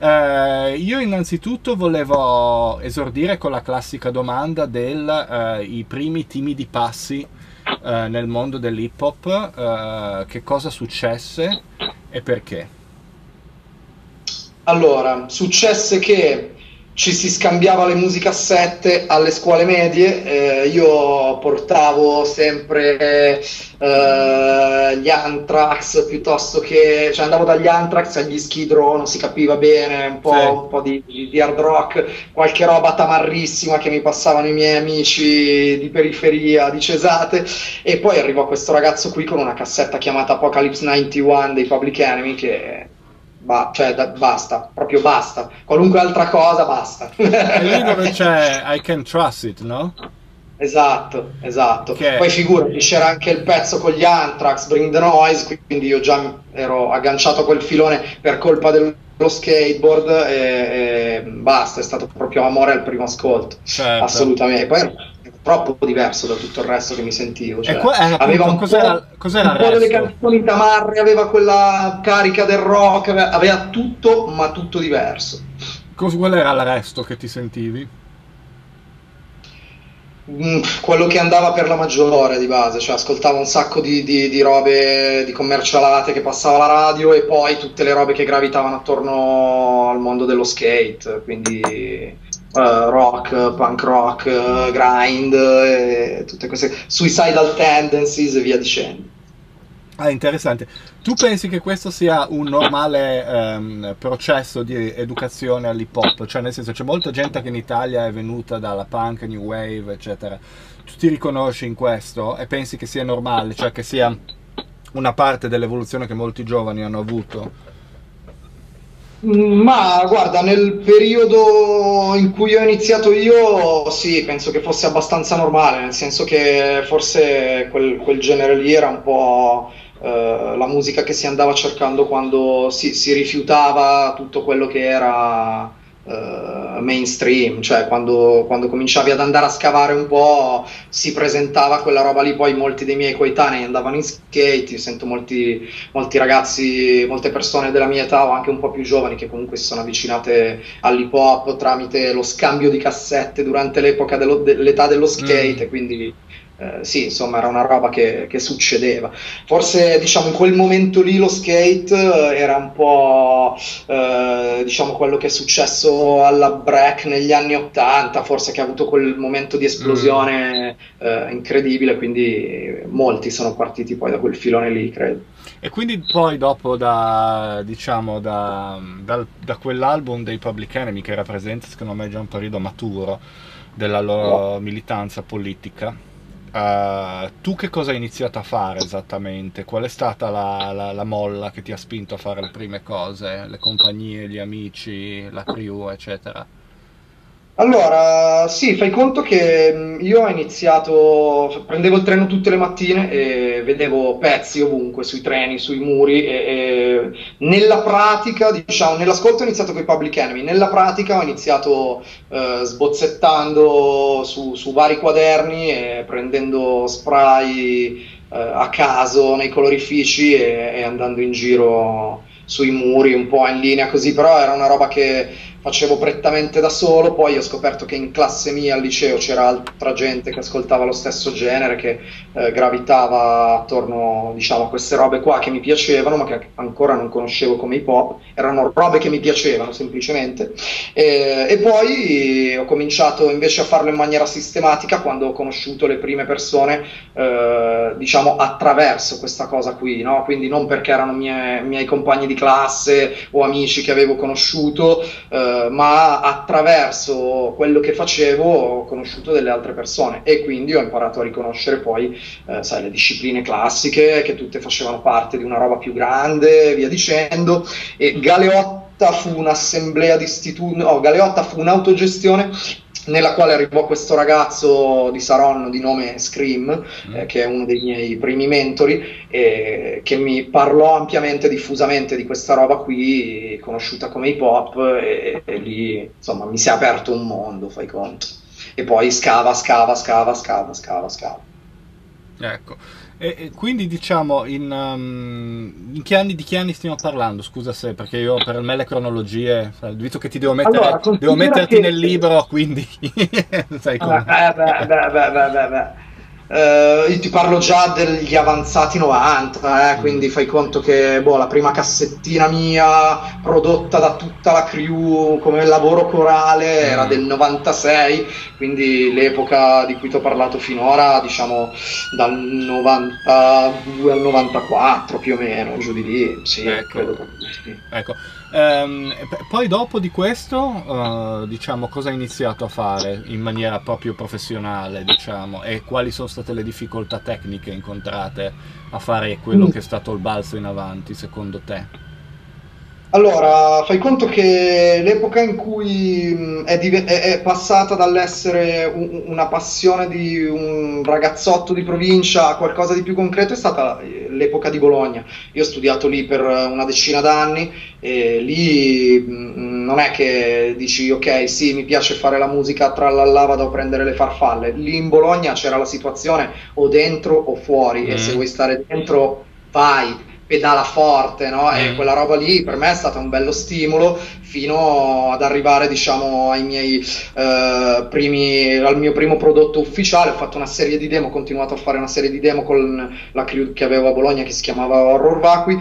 Eh, io innanzitutto volevo esordire con la classica domanda del eh, i primi timidi passi eh, nel mondo dell'hip hop, che cosa successe e perché? Allora, successe che ci si scambiava le musicassette alle scuole medie, eh, io portavo sempre eh, gli Anthrax piuttosto che, cioè andavo dagli Anthrax agli Skid Row, non si capiva bene, un po', sì. un po di, di, hard rock, qualche roba tamarrissima che mi passavano i miei amici di periferia, di Cesate, e poi arrivò questo ragazzo qui con una cassetta chiamata Apocalypse 91 dei Public Enemy che Ba- cioè, da- basta, proprio basta. Qualunque altra cosa, basta. E lì dove c'è I Can Trust It, no? Esatto, esatto. Che... Poi figurati, c'era anche il pezzo con gli Anthrax, Bring the Noise, quindi io già ero agganciato a quel filone per colpa dello skateboard e, e basta, è stato proprio amore al primo ascolto. Certo. Assolutamente. Poi troppo diverso da tutto il resto che mi sentivo. Cioè, qua, eh, aveva un cos'era, po', cos'era un po' delle canzoni tamarre, aveva quella carica del rock, aveva, aveva tutto, ma tutto diverso. Qual era il resto che ti sentivi? Mm, quello che andava per la maggiore di base, cioè ascoltavo un sacco di, di, di, robe di commercialate che passava la radio e poi tutte le robe che gravitavano attorno al mondo dello skate, quindi uh, rock, punk rock, uh, grind, e tutte queste suicidal tendencies e via dicendo. Ah, interessante. Tu pensi che questo sia un normale um, processo di educazione all'hip hop? Cioè, nel senso, c'è molta gente che in Italia è venuta dalla punk, new wave, eccetera. Tu ti riconosci in questo e pensi che sia normale, cioè che sia una parte dell'evoluzione che molti giovani hanno avuto? Ma guarda, nel periodo in cui ho iniziato io, sì, penso che fosse abbastanza normale, nel senso che forse quel, quel genere lì era un po' eh, la musica che si andava cercando quando si, si rifiutava tutto quello che era uh, mainstream, cioè quando, quando, cominciavi ad andare a scavare un po' si presentava quella roba lì, poi molti dei miei coetanei andavano in skate, io sento molti, molti ragazzi, molte persone della mia età o anche un po' più giovani che comunque si sono avvicinate all'hip hop tramite lo scambio di cassette durante l'epoca dello, dell'età dello skate, mm. quindi eh, sì, insomma, era una roba che, che, succedeva. Forse, diciamo, in quel momento lì lo skate eh, era un po', eh, diciamo, quello che è successo alla break negli anni Ottanta, forse che ha avuto quel momento di esplosione mm. eh, incredibile, quindi molti sono partiti poi da quel filone lì, credo. E quindi poi dopo da, diciamo, da, da, da quell'album dei Public Enemy che rappresenta secondo me già un periodo maturo della loro oh. militanza politica, Uh, tu che cosa hai iniziato a fare esattamente? Qual è stata la, la, la, molla che ti ha spinto a fare le prime cose? Le compagnie, gli amici, la crew, eccetera? Allora, sì, fai conto che io ho iniziato, prendevo il treno tutte le mattine e vedevo pezzi ovunque, sui treni, sui muri e, e nella pratica, diciamo, nell'ascolto ho iniziato con i Public Enemy, nella pratica ho iniziato eh, sbozzettando su, su, vari quaderni e prendendo spray eh, a caso nei colorifici e, e andando in giro sui muri un po' in linea così, però era una roba che facevo prettamente da solo, poi ho scoperto che in classe mia al liceo c'era altra gente che ascoltava lo stesso genere, che eh, gravitava attorno diciamo, a queste robe qua che mi piacevano, ma che ancora non conoscevo come hip hop, erano robe che mi piacevano semplicemente. E, e poi ho cominciato invece a farlo in maniera sistematica quando ho conosciuto le prime persone, eh, diciamo, attraverso questa cosa qui, no? quindi non perché erano mie, miei compagni di classe o amici che avevo conosciuto, eh, ma attraverso quello che facevo ho conosciuto delle altre persone e quindi ho imparato a riconoscere poi eh, sai, le discipline classiche che tutte facevano parte di una roba più grande, via dicendo. E Galeotta fu un'assemblea di istituti, no, Galeotta fu un'autogestione nella quale arrivò questo ragazzo di Saronno di nome Scream, mm. eh, che è uno dei miei primi mentori, eh, che mi parlò ampiamente, diffusamente di questa roba qui, conosciuta come hip hop, e, e lì insomma mi si è aperto un mondo, fai conto. E poi scava, scava, scava, scava, scava, scava. Ecco, E, e quindi diciamo, in, um, in che anni, di che anni stiamo parlando? Scusa se, perché io per me le cronologie, visto che ti devo, mettere, allora, devo metterti che... nel libro, quindi sai come. Ah, beh, beh, beh, beh, beh, beh. Uh, io ti parlo già degli avanzati 90, eh, mm. quindi fai conto che boh, la prima cassettina mia prodotta da tutta la crew come lavoro corale era mm. del 96, quindi l'epoca di cui ti ho parlato finora, diciamo dal 92 al 94 più o meno, giù di lì. Sì, ecco. credo. Sì. ecco. Um, poi dopo di questo, uh, diciamo, cosa hai iniziato a fare in maniera proprio professionale, diciamo, e quali sono state le difficoltà tecniche incontrate a fare quello mm. che è stato il balzo in avanti, secondo te? Allora, fai conto che l'epoca in cui è, div- è passata dall'essere un- una passione di un ragazzotto di provincia a qualcosa di più concreto è stata l'epoca di Bologna. Io ho studiato lì per una decina d'anni e lì non è che dici ok, sì, mi piace fare la musica tra la lava da prendere le farfalle. Lì in Bologna c'era la situazione o dentro o fuori mm. e se vuoi stare dentro vai pedala forte, no? E mm. quella roba lì per me è stato un bello stimolo fino ad arrivare, diciamo, ai miei eh, primi, al mio primo prodotto ufficiale. Ho fatto una serie di demo, ho continuato a fare una serie di demo con la crew che avevo a Bologna che si chiamava Horror Vacui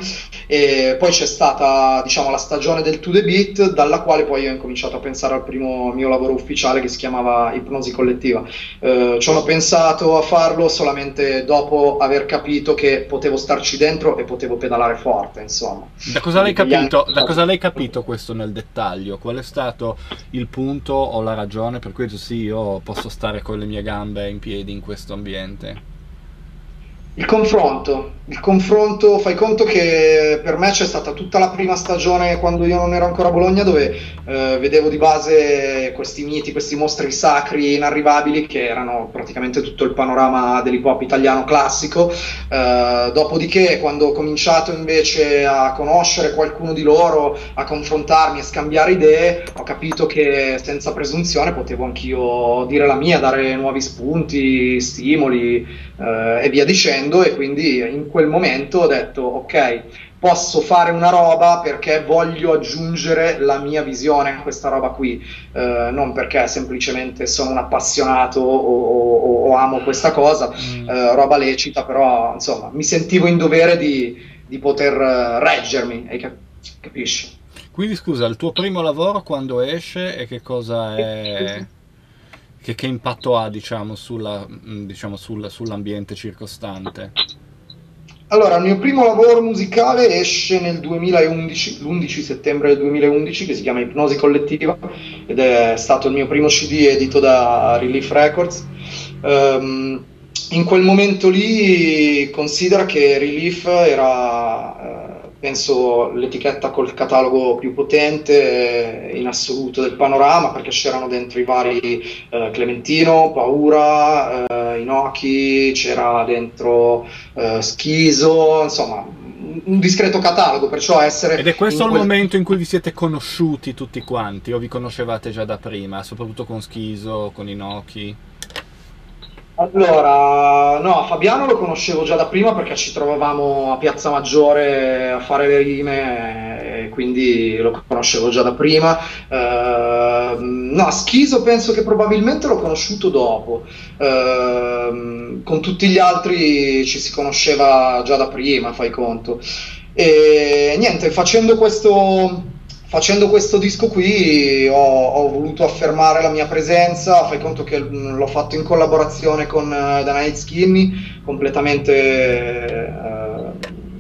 e poi c'è stata, diciamo, la stagione del To The Beat, dalla quale poi ho incominciato a pensare al primo mio lavoro ufficiale che si chiamava Ipnosi Collettiva. Eh, ci ho pensato a farlo solamente dopo aver capito che potevo starci dentro e potevo pedalare forte, insomma. Da cosa, l'hai capito, da cosa l'hai capito questo nel dettaglio? Qual è stato il punto o la ragione per cui sì, io posso stare con le mie gambe in piedi in questo ambiente? Il confronto, il confronto, fai conto che per me c'è stata tutta la prima stagione quando io non ero ancora a Bologna dove eh, vedevo di base questi miti, questi mostri sacri inarrivabili che erano praticamente tutto il panorama dell'hip hop italiano classico. Eh, dopodiché quando ho cominciato invece a conoscere qualcuno di loro, a confrontarmi, a scambiare idee, ho capito che senza presunzione potevo anch'io dire la mia, dare nuovi spunti, stimoli eh, e via dicendo e quindi in quel momento ho detto ok posso fare una roba perché voglio aggiungere la mia visione a questa roba qui, eh, non perché semplicemente sono un appassionato o, o, o amo questa cosa, mm. eh, roba lecita, però insomma mi sentivo in dovere di, di poter eh, reggermi, cap- capisci? Quindi scusa, il tuo primo lavoro quando esce e che cosa è? Che, che impatto ha diciamo, sulla, mm, diciamo, sul, sull'ambiente circostante? Allora, il mio primo lavoro musicale esce nel 2011, l'11 settembre del 2011, che si chiama Ipnosi Collettiva, ed è stato il mio primo CD edito da Relief Records. Um, in quel momento lì considera che Relief era... Penso l'etichetta col catalogo più potente in assoluto del panorama perché c'erano dentro i vari eh, Clementino, Paura, eh, Inoki, c'era dentro eh, Schiso, insomma un discreto catalogo, perciò essere... Ed è questo il quel... momento in cui vi siete conosciuti tutti quanti o vi conoscevate già da prima, soprattutto con Schiso, con Inoki? Allora, no, Fabiano lo conoscevo già da prima perché ci trovavamo a Piazza Maggiore a fare le rime, e quindi lo conoscevo già da prima. Uh, no, Schiso penso che probabilmente l'ho conosciuto dopo. Uh, con tutti gli altri ci si conosceva già da prima, fai conto. E niente, facendo questo Facendo questo disco qui ho, ho, voluto affermare la mia presenza, fai conto che l'ho fatto in collaborazione con uh, The Night Skinny, completamente uh,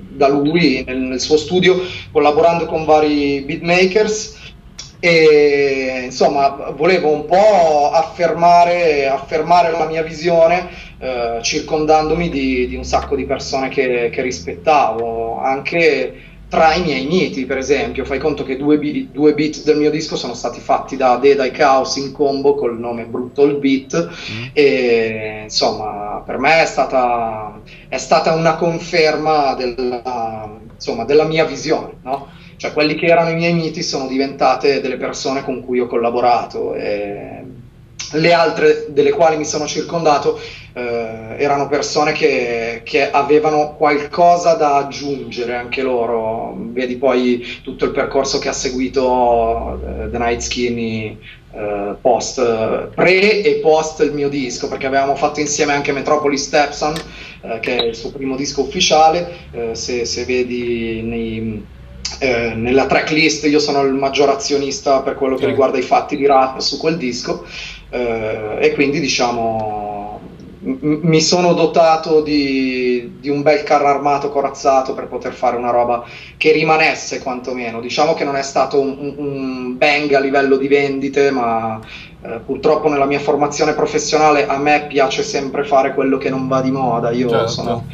da lui nel, nel, suo studio, collaborando con vari beatmakers. E insomma volevo un po' affermare, affermare la mia visione uh, circondandomi di, di, un sacco di persone che, che rispettavo, anche tra i miei miti, per esempio, fai conto che due, beat, due beat del mio disco sono stati fatti da Deda e Chaos in combo col nome Brutto il Beat mm. e insomma per me è stata, è stata una conferma della, insomma, della mia visione, no? Cioè quelli che erano i miei miti sono diventate delle persone con cui ho collaborato e le altre delle quali mi sono circondato eh, erano persone che, che, avevano qualcosa da aggiungere anche loro. Vedi poi tutto il percorso che ha seguito eh, The Night Skinny eh, post, pre e post il mio disco, perché avevamo fatto insieme anche Metropolis Stepson, eh, che è il suo primo disco ufficiale. Eh, se, se, vedi nei, eh, nella tracklist io sono il maggior azionista per quello che certo. riguarda i fatti di rap su quel disco eh, e quindi diciamo m- mi sono dotato di, di, un bel carro armato corazzato per poter fare una roba che rimanesse quantomeno. Diciamo che non è stato un, un bang a livello di vendite, ma eh, purtroppo nella mia formazione professionale a me piace sempre fare quello che non va di moda. Io certo. sono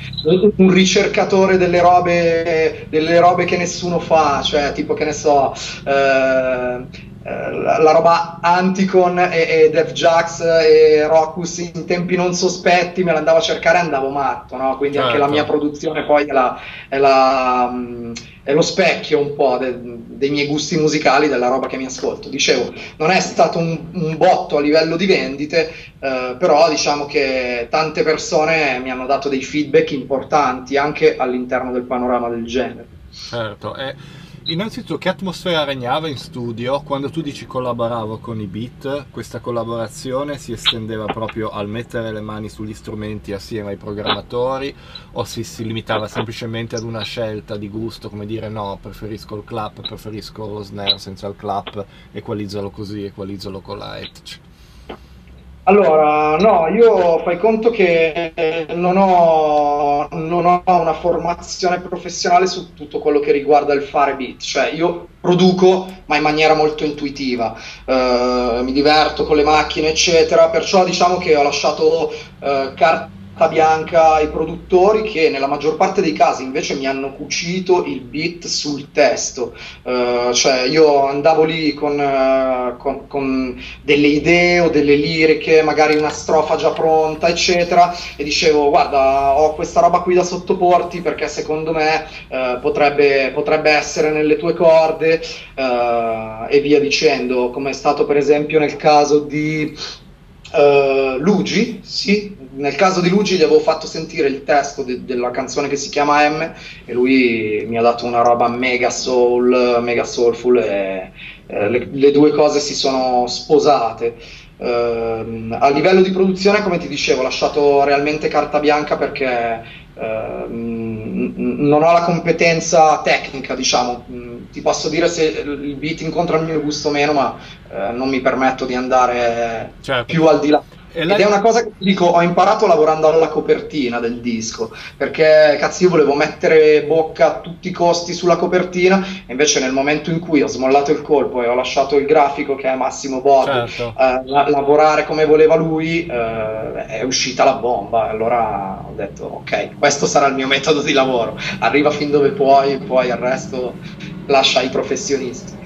un ricercatore delle robe, delle robe che nessuno fa, cioè tipo che ne so. Eh, eh, la, la, roba Anticon e, e Def Jax e Rockus in tempi non sospetti me l'andavo a cercare e andavo matto, no? quindi certo. anche la mia certo. produzione poi è, la, è, la, mm, è lo specchio un po' de, dei miei gusti musicali, della roba che mi ascolto. Dicevo, non è stato un, un botto a livello di vendite, eh, però diciamo che tante persone mi hanno dato dei feedback importanti anche all'interno del panorama del genere. Certo, e Innanzitutto, che atmosfera regnava in studio quando tu dici collaboravo con i beat? Questa collaborazione si estendeva proprio al mettere le mani sugli strumenti assieme ai programmatori o si, si limitava semplicemente ad una scelta di gusto, come dire no, preferisco il clap, preferisco lo snare senza il clap, equalizzalo così, equalizzalo con la etch? Allora, no, io fai conto che non ho, non ho, una formazione professionale su tutto quello che riguarda il fare beat, cioè io produco ma in maniera molto intuitiva, uh, mi diverto con le macchine eccetera, perciò diciamo che ho lasciato uh, carta bianca ai produttori che nella maggior parte dei casi invece mi hanno cucito il beat sul testo, uh, cioè io andavo lì con, uh, con, con, delle idee o delle liriche, magari una strofa già pronta, eccetera, e dicevo guarda ho questa roba qui da sottoporti perché secondo me uh, potrebbe, potrebbe, essere nelle tue corde. E via dicendo, come è stato per esempio nel caso di... Uh, Luigi, sì, nel caso di Luigi gli avevo fatto sentire il testo de- della canzone che si chiama M e lui mi ha dato una roba mega soul, mega soulful e eh, le, le, due cose si sono sposate. Uh, a livello di produzione, come ti dicevo, ho lasciato realmente carta bianca perché uh, non ho la competenza tecnica, diciamo. ti posso dire se il beat incontra il mio gusto o meno, ma uh, non mi permetto di andare certo. più al di là. Ed è una cosa che dico, ho imparato lavorando alla copertina del disco, perché cazzo io volevo mettere bocca a tutti i costi sulla copertina, e invece nel momento in cui ho smollato il colpo e ho lasciato il grafico che è Massimo Bob certo. eh, la- lavorare come voleva lui, eh, è uscita la bomba. Allora ho detto ok, questo sarà il mio metodo di lavoro, arriva fin dove puoi, poi il resto lascia ai professionisti.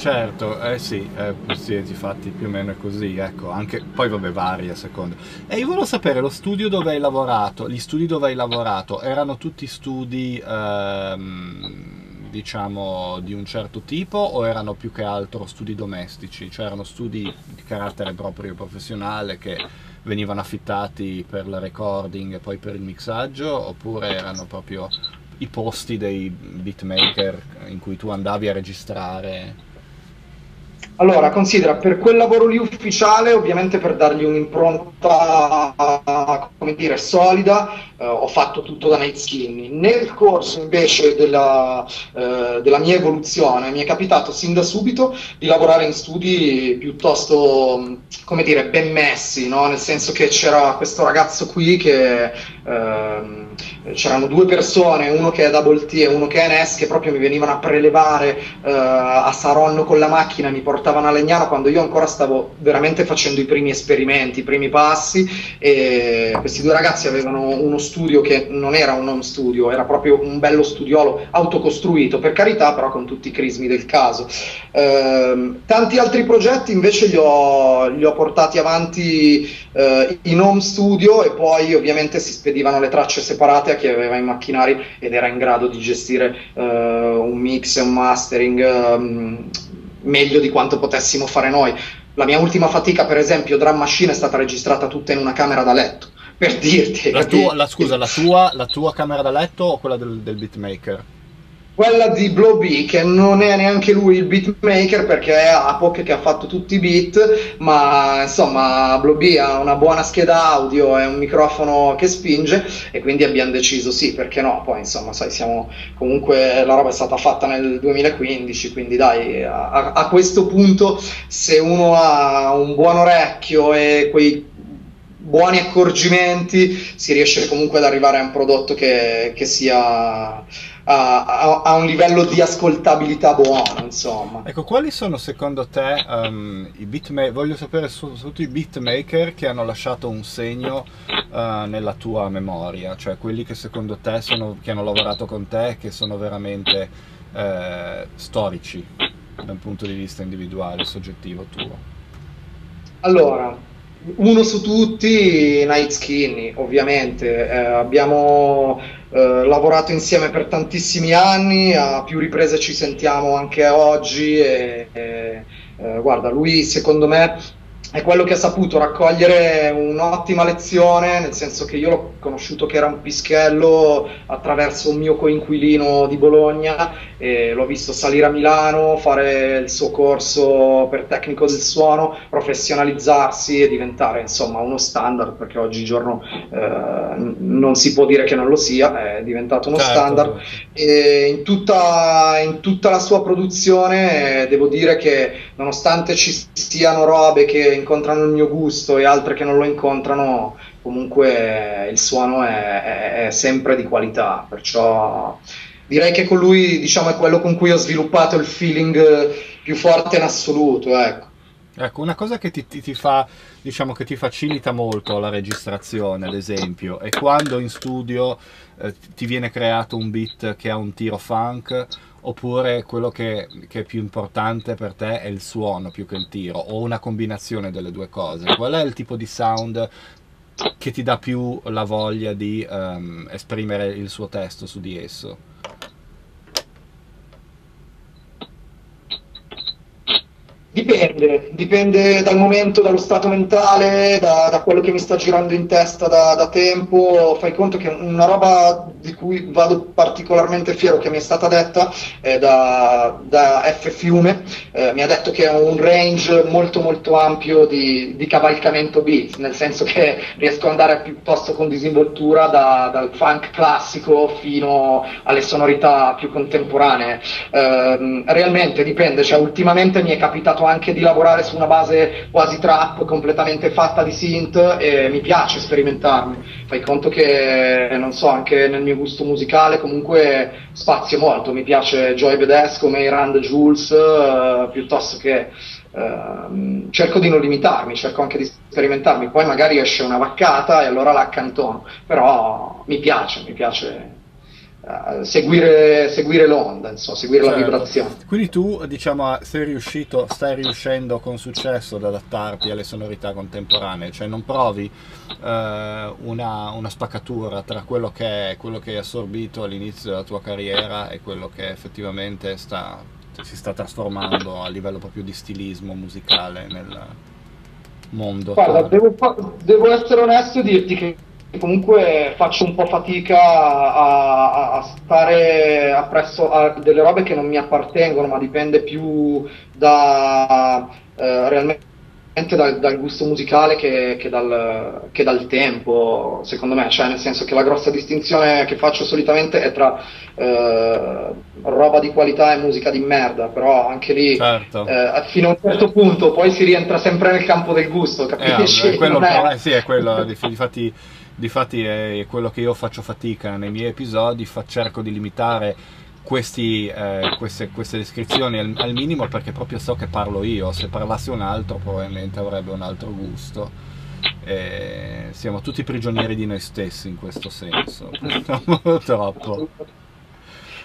Certo, eh sì, eh, sì, infatti più o meno è così, ecco, anche, poi vabbè varia a seconda. E io volevo sapere, lo studio dove hai lavorato, gli studi dove hai lavorato, erano tutti studi, ehm, diciamo, di un certo tipo o erano più che altro studi domestici? Cioè erano studi di carattere proprio professionale che venivano affittati per la recording e poi per il mixaggio oppure erano proprio i posti dei beatmaker in cui tu andavi a registrare? Allora, considera, per quel lavoro lì ufficiale, ovviamente per dargli un'impronta, come dire, solida, eh, ho fatto tutto da Night Skinny. Nel corso invece della, eh, della, mia evoluzione mi è capitato sin da subito di lavorare in studi piuttosto, come dire, ben messi, no? nel senso che c'era questo ragazzo qui che... Eh, c'erano due persone, uno che è Double T e uno che è NES, che proprio mi venivano a prelevare eh, a Saronno con la macchina, mi portavano a Legnano quando io ancora stavo veramente facendo i primi esperimenti, i primi passi e questi due ragazzi avevano uno studio che non era un home studio, era proprio un bello studiolo autocostruito, per carità, però con tutti i crismi del caso. Eh, tanti altri progetti invece li ho, li ho portati avanti eh, in home studio e poi ovviamente si spedivano le tracce separate a chi aveva i macchinari ed era in grado di gestire eh, un mix e un mastering. Um, meglio di quanto potessimo fare noi. La mia ultima fatica, per esempio, Drum Machine è stata registrata tutta in una camera da letto, per dirti. La tua, la, scusa, la tua, la tua camera da letto o quella del, del beatmaker? Quella di Blow B, che non è neanche lui il beatmaker perché è Apoc che ha fatto tutti i beat, ma insomma Blow B ha una buona scheda audio e un microfono che spinge e quindi abbiamo deciso sì, perché no, poi insomma sai, siamo comunque la roba è stata fatta nel 2015, quindi dai, a, a questo punto se uno ha un buon orecchio e quei buoni accorgimenti si riesce comunque ad arrivare a un prodotto che, che sia a, a, un livello di ascoltabilità buono, insomma. Ecco, quali sono secondo te um, i beatmaker, voglio sapere soprattutto i beatmaker che hanno lasciato un segno uh, nella tua memoria, cioè quelli che secondo te sono, che hanno lavorato con te, che sono veramente eh, storici dal punto di vista individuale, soggettivo tuo? Allora, uno su tutti, Night Skinny, ovviamente. Eh, abbiamo eh, lavorato insieme per tantissimi anni, a più riprese ci sentiamo anche oggi e, e eh, guarda, lui secondo me è quello che ha saputo raccogliere un'ottima lezione, nel senso che io l'ho conosciuto che era un pischello attraverso un mio coinquilino di Bologna l'ho visto salire a Milano, fare il suo corso per tecnico del suono, professionalizzarsi e diventare insomma uno standard, perché oggigiorno eh, non si può dire che non lo sia, è diventato uno certo. standard. E in tutta, in tutta la sua produzione eh, devo dire che nonostante ci siano robe che incontrano il mio gusto e altre che non lo incontrano, comunque il suono è, è, è sempre di qualità, perciò direi che con lui diciamo, è quello con cui ho sviluppato il feeling più forte in assoluto. Ecco. Ecco, una cosa che ti, ti, ti, fa, diciamo, che ti facilita molto la registrazione, ad esempio, è quando in studio eh, ti viene creato un beat che ha un tiro funk oppure quello che, che, è più importante per te è il suono più che il tiro o una combinazione delle due cose. Qual è il tipo di sound che ti dà più la voglia di um, esprimere il suo testo su di esso? Dipende, dipende dal momento, dallo stato mentale, da, da, quello che mi sta girando in testa da, da, tempo. Fai conto che una roba di cui vado particolarmente fiero che mi è stata detta è da, da F Fiume, eh, mi ha detto che ha un range molto molto ampio di, di, cavalcamento beat, nel senso che riesco ad andare piuttosto con disinvoltura dal funk classico fino alle sonorità più contemporanee. Eh, realmente dipende, cioè ultimamente mi è capitato anche di lavorare su una base quasi trap completamente fatta di synth e mi piace sperimentarmi. Fai conto che, non so, anche nel mio gusto musicale comunque spazio molto, mi piace Joy Bedesco, Mayrand Jules, eh, piuttosto che eh, cerco di non limitarmi, cerco anche di sperimentarmi, poi magari esce una vaccata e allora la accantono, però mi piace, mi piace seguire, seguire, l'onda, insomma, seguire certo. la vibrazione. Quindi tu, diciamo, sei riuscito, stai riuscendo con successo ad adattarti alle sonorità contemporanee, cioè non provi eh, una, una, spaccatura tra quello che, è, quello che hai assorbito all'inizio della tua carriera e quello che effettivamente sta, si sta trasformando a livello proprio di stilismo musicale nel mondo. Guarda, devo, devo essere onesto e dirti che comunque faccio un po' fatica a, a stare appresso a delle robe che non mi appartengono, ma dipende più da eh, realmente dal, dal, gusto musicale che, che, dal, che, dal, tempo, secondo me, cioè nel senso che la grossa distinzione che faccio solitamente è tra eh, roba di qualità e musica di merda, però anche lì certo. eh, fino a un certo punto poi si rientra sempre nel campo del gusto, capisci? Eh, quello, è... sì, è quello, difatti Difatti è quello che io faccio fatica nei miei episodi, cerco di limitare questi, eh, queste, queste, descrizioni al, al, minimo perché proprio so che parlo io, se parlassi un altro probabilmente avrebbe un altro gusto. E siamo tutti prigionieri di noi stessi in questo senso, purtroppo.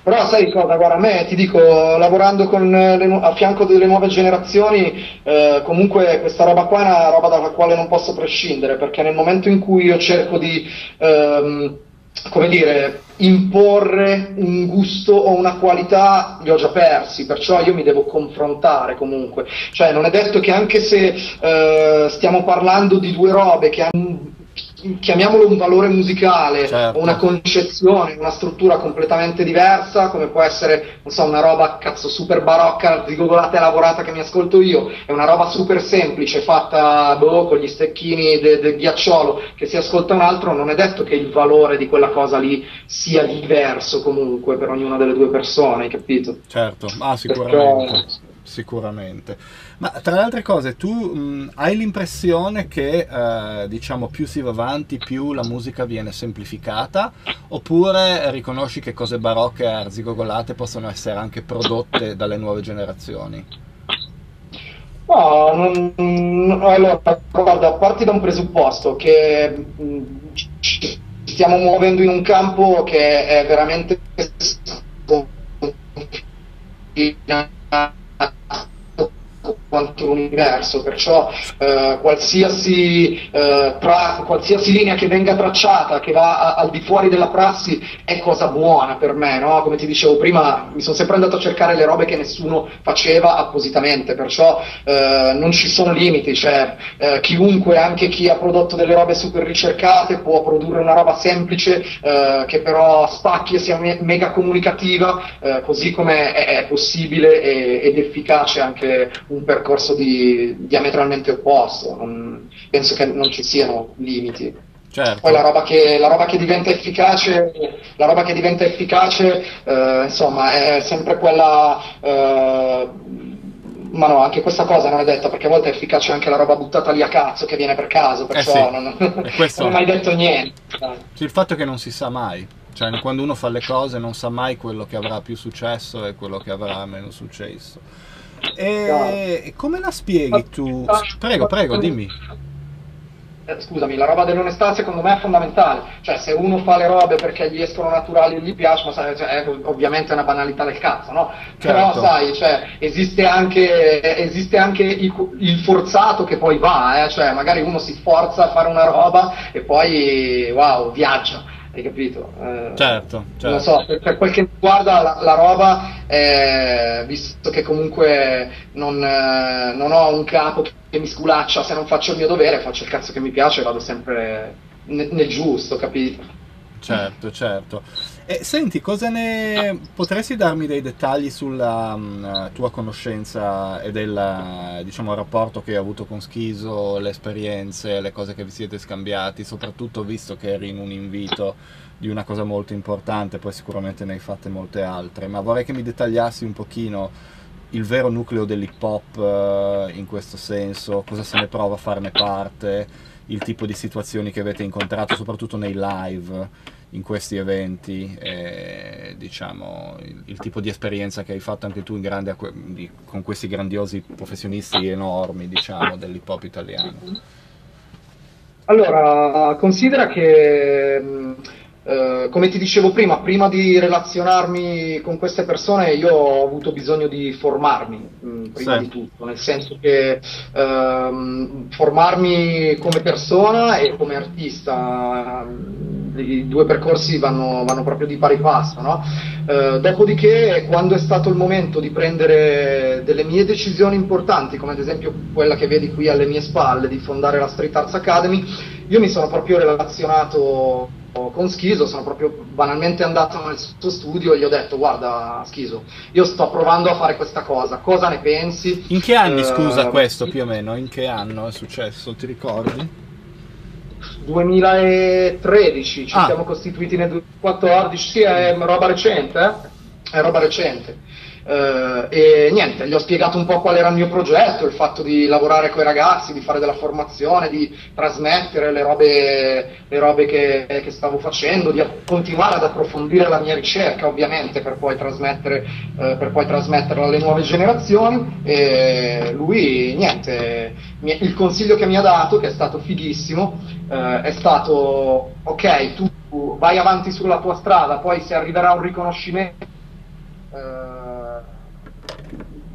Però sai cosa, guarda, a me ti dico, lavorando le, a fianco delle nuove generazioni, eh, comunque questa roba qua è una roba dalla quale non posso prescindere, perché nel momento in cui io cerco di... Ehm, come dire, imporre un gusto o una qualità li ho già persi, perciò io mi devo confrontare comunque. Cioè non è detto che anche se eh, stiamo parlando di due robe che hanno chiamiamolo un valore musicale, certo. una concezione, una struttura completamente diversa, come può essere, non so, una roba cazzo super barocca, zigogolata e lavorata che mi ascolto io, è una roba super semplice, fatta boh, con gli stecchini del de ghiacciolo, che si ascolta un altro, non è detto che il valore di quella cosa lì sia diverso comunque per ognuna delle due persone, hai capito? Certo, ah, sicuramente. Perché sicuramente. Ma tra le altre cose, tu mh, hai l'impressione che eh, diciamo più si va avanti, più la musica viene semplificata, oppure riconosci che cose barocche e arzigogolate possono essere anche prodotte dalle nuove generazioni? No, non, allora, guarda, parti da un presupposto che ci stiamo muovendo in un campo che è veramente quanto l'universo, perciò eh, qualsiasi, eh, tra, qualsiasi, linea che venga tracciata, che va a, al di fuori della prassi, è cosa buona per me, no? come ti dicevo prima, mi sono sempre andato a cercare le robe che nessuno faceva appositamente, perciò eh, non ci sono limiti, cioè eh, chiunque, anche chi ha prodotto delle robe super ricercate, può produrre una roba semplice eh, che però spacchi e sia me- mega comunicativa, eh, così come è, è possibile e, ed efficace anche un percorso di, diametralmente opposto, non, penso che non ci siano limiti. Certo. Poi la roba, che, la roba, che, diventa efficace, la roba che diventa efficace eh, insomma, è sempre quella. Eh, ma no, anche questa cosa non è detta perché a volte è efficace anche la roba buttata lì a cazzo che viene per caso, perciò eh sì. non, questo... non ho mai detto niente. Il fatto è che non si sa mai, cioè quando uno fa le cose non sa mai quello che avrà più successo e quello che avrà meno successo. E come la spieghi tu? Prego, prego, dimmi. Eh, scusami, la roba dell'onestà secondo me è fondamentale. Cioè, se uno fa le robe perché gli escono naturali e gli piacciono, sai, cioè, è ovviamente una banalità del cazzo, no? Certo. Però, sai, cioè, esiste anche, esiste anche il, il, forzato che poi va, eh? Cioè, magari uno si sforza a fare una roba e poi, wow, viaggia hai capito? Eh, certo, certo. Non so, per, per quel che riguarda la, la roba, eh, visto che comunque non, eh, non, ho un capo che mi sculaccia se non faccio il mio dovere, faccio il cazzo che mi piace e vado sempre nel, nel giusto, capito? Certo, certo. E senti, cosa ne potresti darmi dei dettagli sulla um, tua conoscenza e del diciamo, rapporto che hai avuto con Schiso, le esperienze, le cose che vi siete scambiati, soprattutto visto che eri in un invito di una cosa molto importante, poi sicuramente ne hai fatte molte altre, ma vorrei che mi dettagliassi un pochino il vero nucleo dell'hip hop uh, in questo senso, cosa se ne prova a farne parte, il tipo di situazioni che avete incontrato, soprattutto nei live in questi eventi, e, diciamo, il, il, tipo di esperienza che hai fatto anche tu grande, con questi grandiosi professionisti enormi diciamo, dell'hip hop italiano. Allora, considera che eh, come ti dicevo prima, prima di relazionarmi con queste persone io ho avuto bisogno di formarmi, mh, mm, prima sì. di tutto, nel senso che ehm, formarmi come persona e come artista, mm, i due percorsi vanno, vanno proprio di pari passo. No? Eh, dopodiché, quando è stato il momento di prendere delle mie decisioni importanti, come ad esempio quella che vedi qui alle mie spalle, di fondare la Street Arts Academy, io mi sono proprio relazionato con Schiso, sono proprio banalmente andato nel suo studio e gli ho detto guarda Schiso, io sto provando a fare questa cosa, cosa ne pensi? In che anni uh, scusa questo più o meno? In che anno è successo, ti ricordi? 2013, ci ah. siamo costituiti nel 2014, sì è roba recente, eh? è roba recente. Uh, e niente, gli ho spiegato un po' qual era il mio progetto, il fatto di lavorare con i ragazzi, di fare della formazione, di trasmettere le robe, le robe che, che, stavo facendo, di continuare ad approfondire la mia ricerca ovviamente per poi, trasmettere, uh, per poi trasmetterla alle nuove generazioni. E lui, niente, il consiglio che mi ha dato, che è stato fighissimo, uh, è stato ok, tu vai avanti sulla tua strada, poi se arriverà un riconoscimento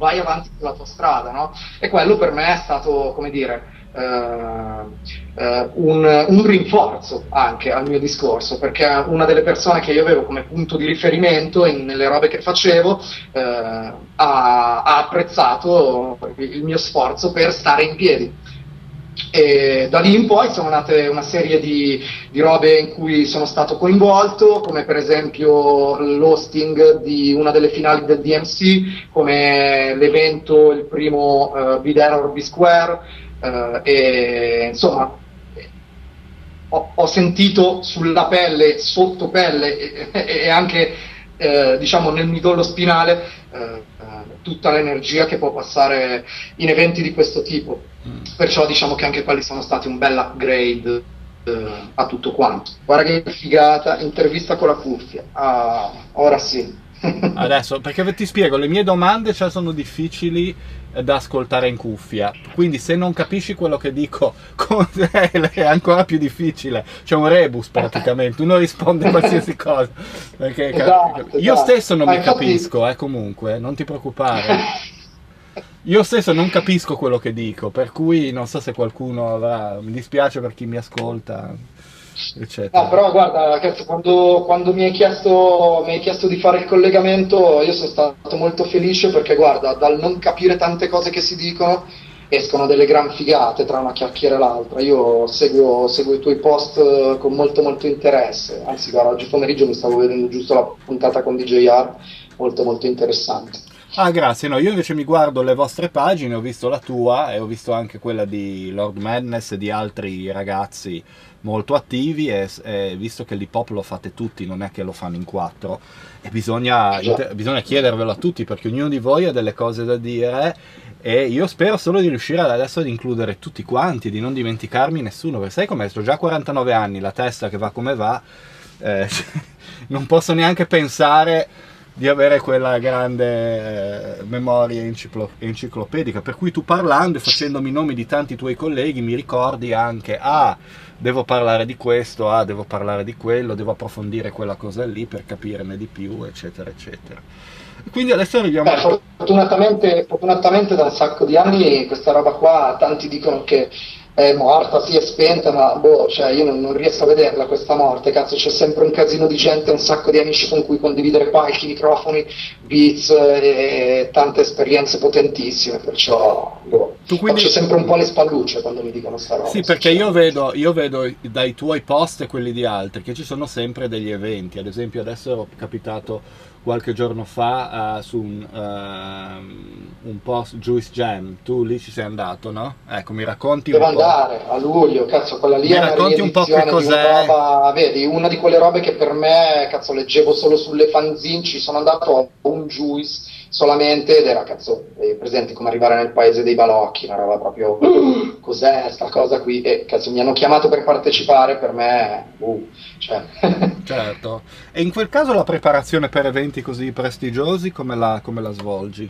vai avanti sulla tua strada, no? E quello per me è stato, come dire, eh, un, un, rinforzo anche al mio discorso, perché una delle persone che io avevo come punto di riferimento in, nelle robe che facevo eh, ha, ha apprezzato il mio sforzo per stare in piedi. E da lì in poi sono nate una serie di, di, robe in cui sono stato coinvolto, come per esempio l'hosting di una delle finali del DMC, come l'evento, il primo uh, Be There or Be Square, uh, e insomma ho, ho, sentito sulla pelle, sotto pelle e, e anche eh, diciamo nel midollo spinale eh, tutta l'energia che può passare in eventi di questo tipo. Mm. Perciò diciamo che anche quelli sono stati un bel upgrade eh, a tutto quanto. Guarda che figata, intervista con la cuffia. Ah, ora sì. Adesso, perché ti spiego, le mie domande cioè, sono difficili da ascoltare in cuffia, quindi se non capisci quello che dico con è ancora più difficile, c'è un rebus praticamente, uno risponde a qualsiasi cosa. Perché esatto, io esatto. stesso non ah, mi infatti... capisco, eh, comunque, non ti preoccupare. Io stesso non capisco quello che dico, per cui non so se qualcuno avrà, mi dispiace per chi mi ascolta eccetera. No, però guarda, quando, quando mi, hai chiesto, mi, hai chiesto, di fare il collegamento, io sono stato molto felice perché guarda, dal non capire tante cose che si dicono, escono delle gran figate tra una chiacchiera e l'altra. Io seguo, seguo, i tuoi post con molto molto interesse, anzi guarda, oggi pomeriggio mi stavo vedendo giusto la puntata con DJR, molto molto interessante. Ah, grazie. No, io invece mi guardo le vostre pagine, ho visto la tua e ho visto anche quella di Lord Madness e di altri ragazzi molto attivi e, e, visto che l'hip hop lo fate tutti, non è che lo fanno in quattro, e bisogna, inter- bisogna chiedervelo a tutti perché ognuno di voi ha delle cose da dire e io spero solo di riuscire adesso ad includere tutti quanti, di non dimenticarmi nessuno, perché sai com'è, sto già 49 anni, la testa che va come va, eh, non posso neanche pensare di avere quella grande eh, memoria enciclo- enciclopedica, per cui tu parlando e facendomi i nomi di tanti tuoi colleghi mi ricordi anche, ah, devo parlare di questo, ah, devo parlare di quello, devo approfondire quella cosa lì per capirne di più, eccetera, eccetera. Quindi adesso arriviamo Beh. Fortunatamente, fortunatamente da un sacco di anni questa roba qua, tanti dicono che è morta, sì è spenta, ma boh, cioè io non, non, riesco a vederla questa morte, cazzo c'è sempre un casino di gente, un sacco di amici con cui condividere palchi, microfoni, beats e, e tante esperienze potentissime, perciò boh, tu quindi... faccio sempre un po' le spallucce quando mi dicono sta roba. Sì, perché io vedo, io vedo dai tuoi post e quelli di altri che ci sono sempre degli eventi, ad esempio adesso ero capitato qualche giorno fa uh, su un, uh, un, post Juice Jam, tu lì ci sei andato, no? Ecco, mi racconti Devo un po'. andare a luglio, cazzo, quella lì mi è una racconti un po' che cos'è? Roba, vedi, una di quelle robe che per me, cazzo, leggevo solo sulle fanzine, ci sono andato a un Juice solamente ed era cazzo, presenti come arrivare nel paese dei balocchi, una roba proprio cos'è sta cosa qui? E cazzo mi hanno chiamato per partecipare, per me, uh, cioè. certo. E in quel caso la preparazione per eventi così prestigiosi come la, come la svolgi?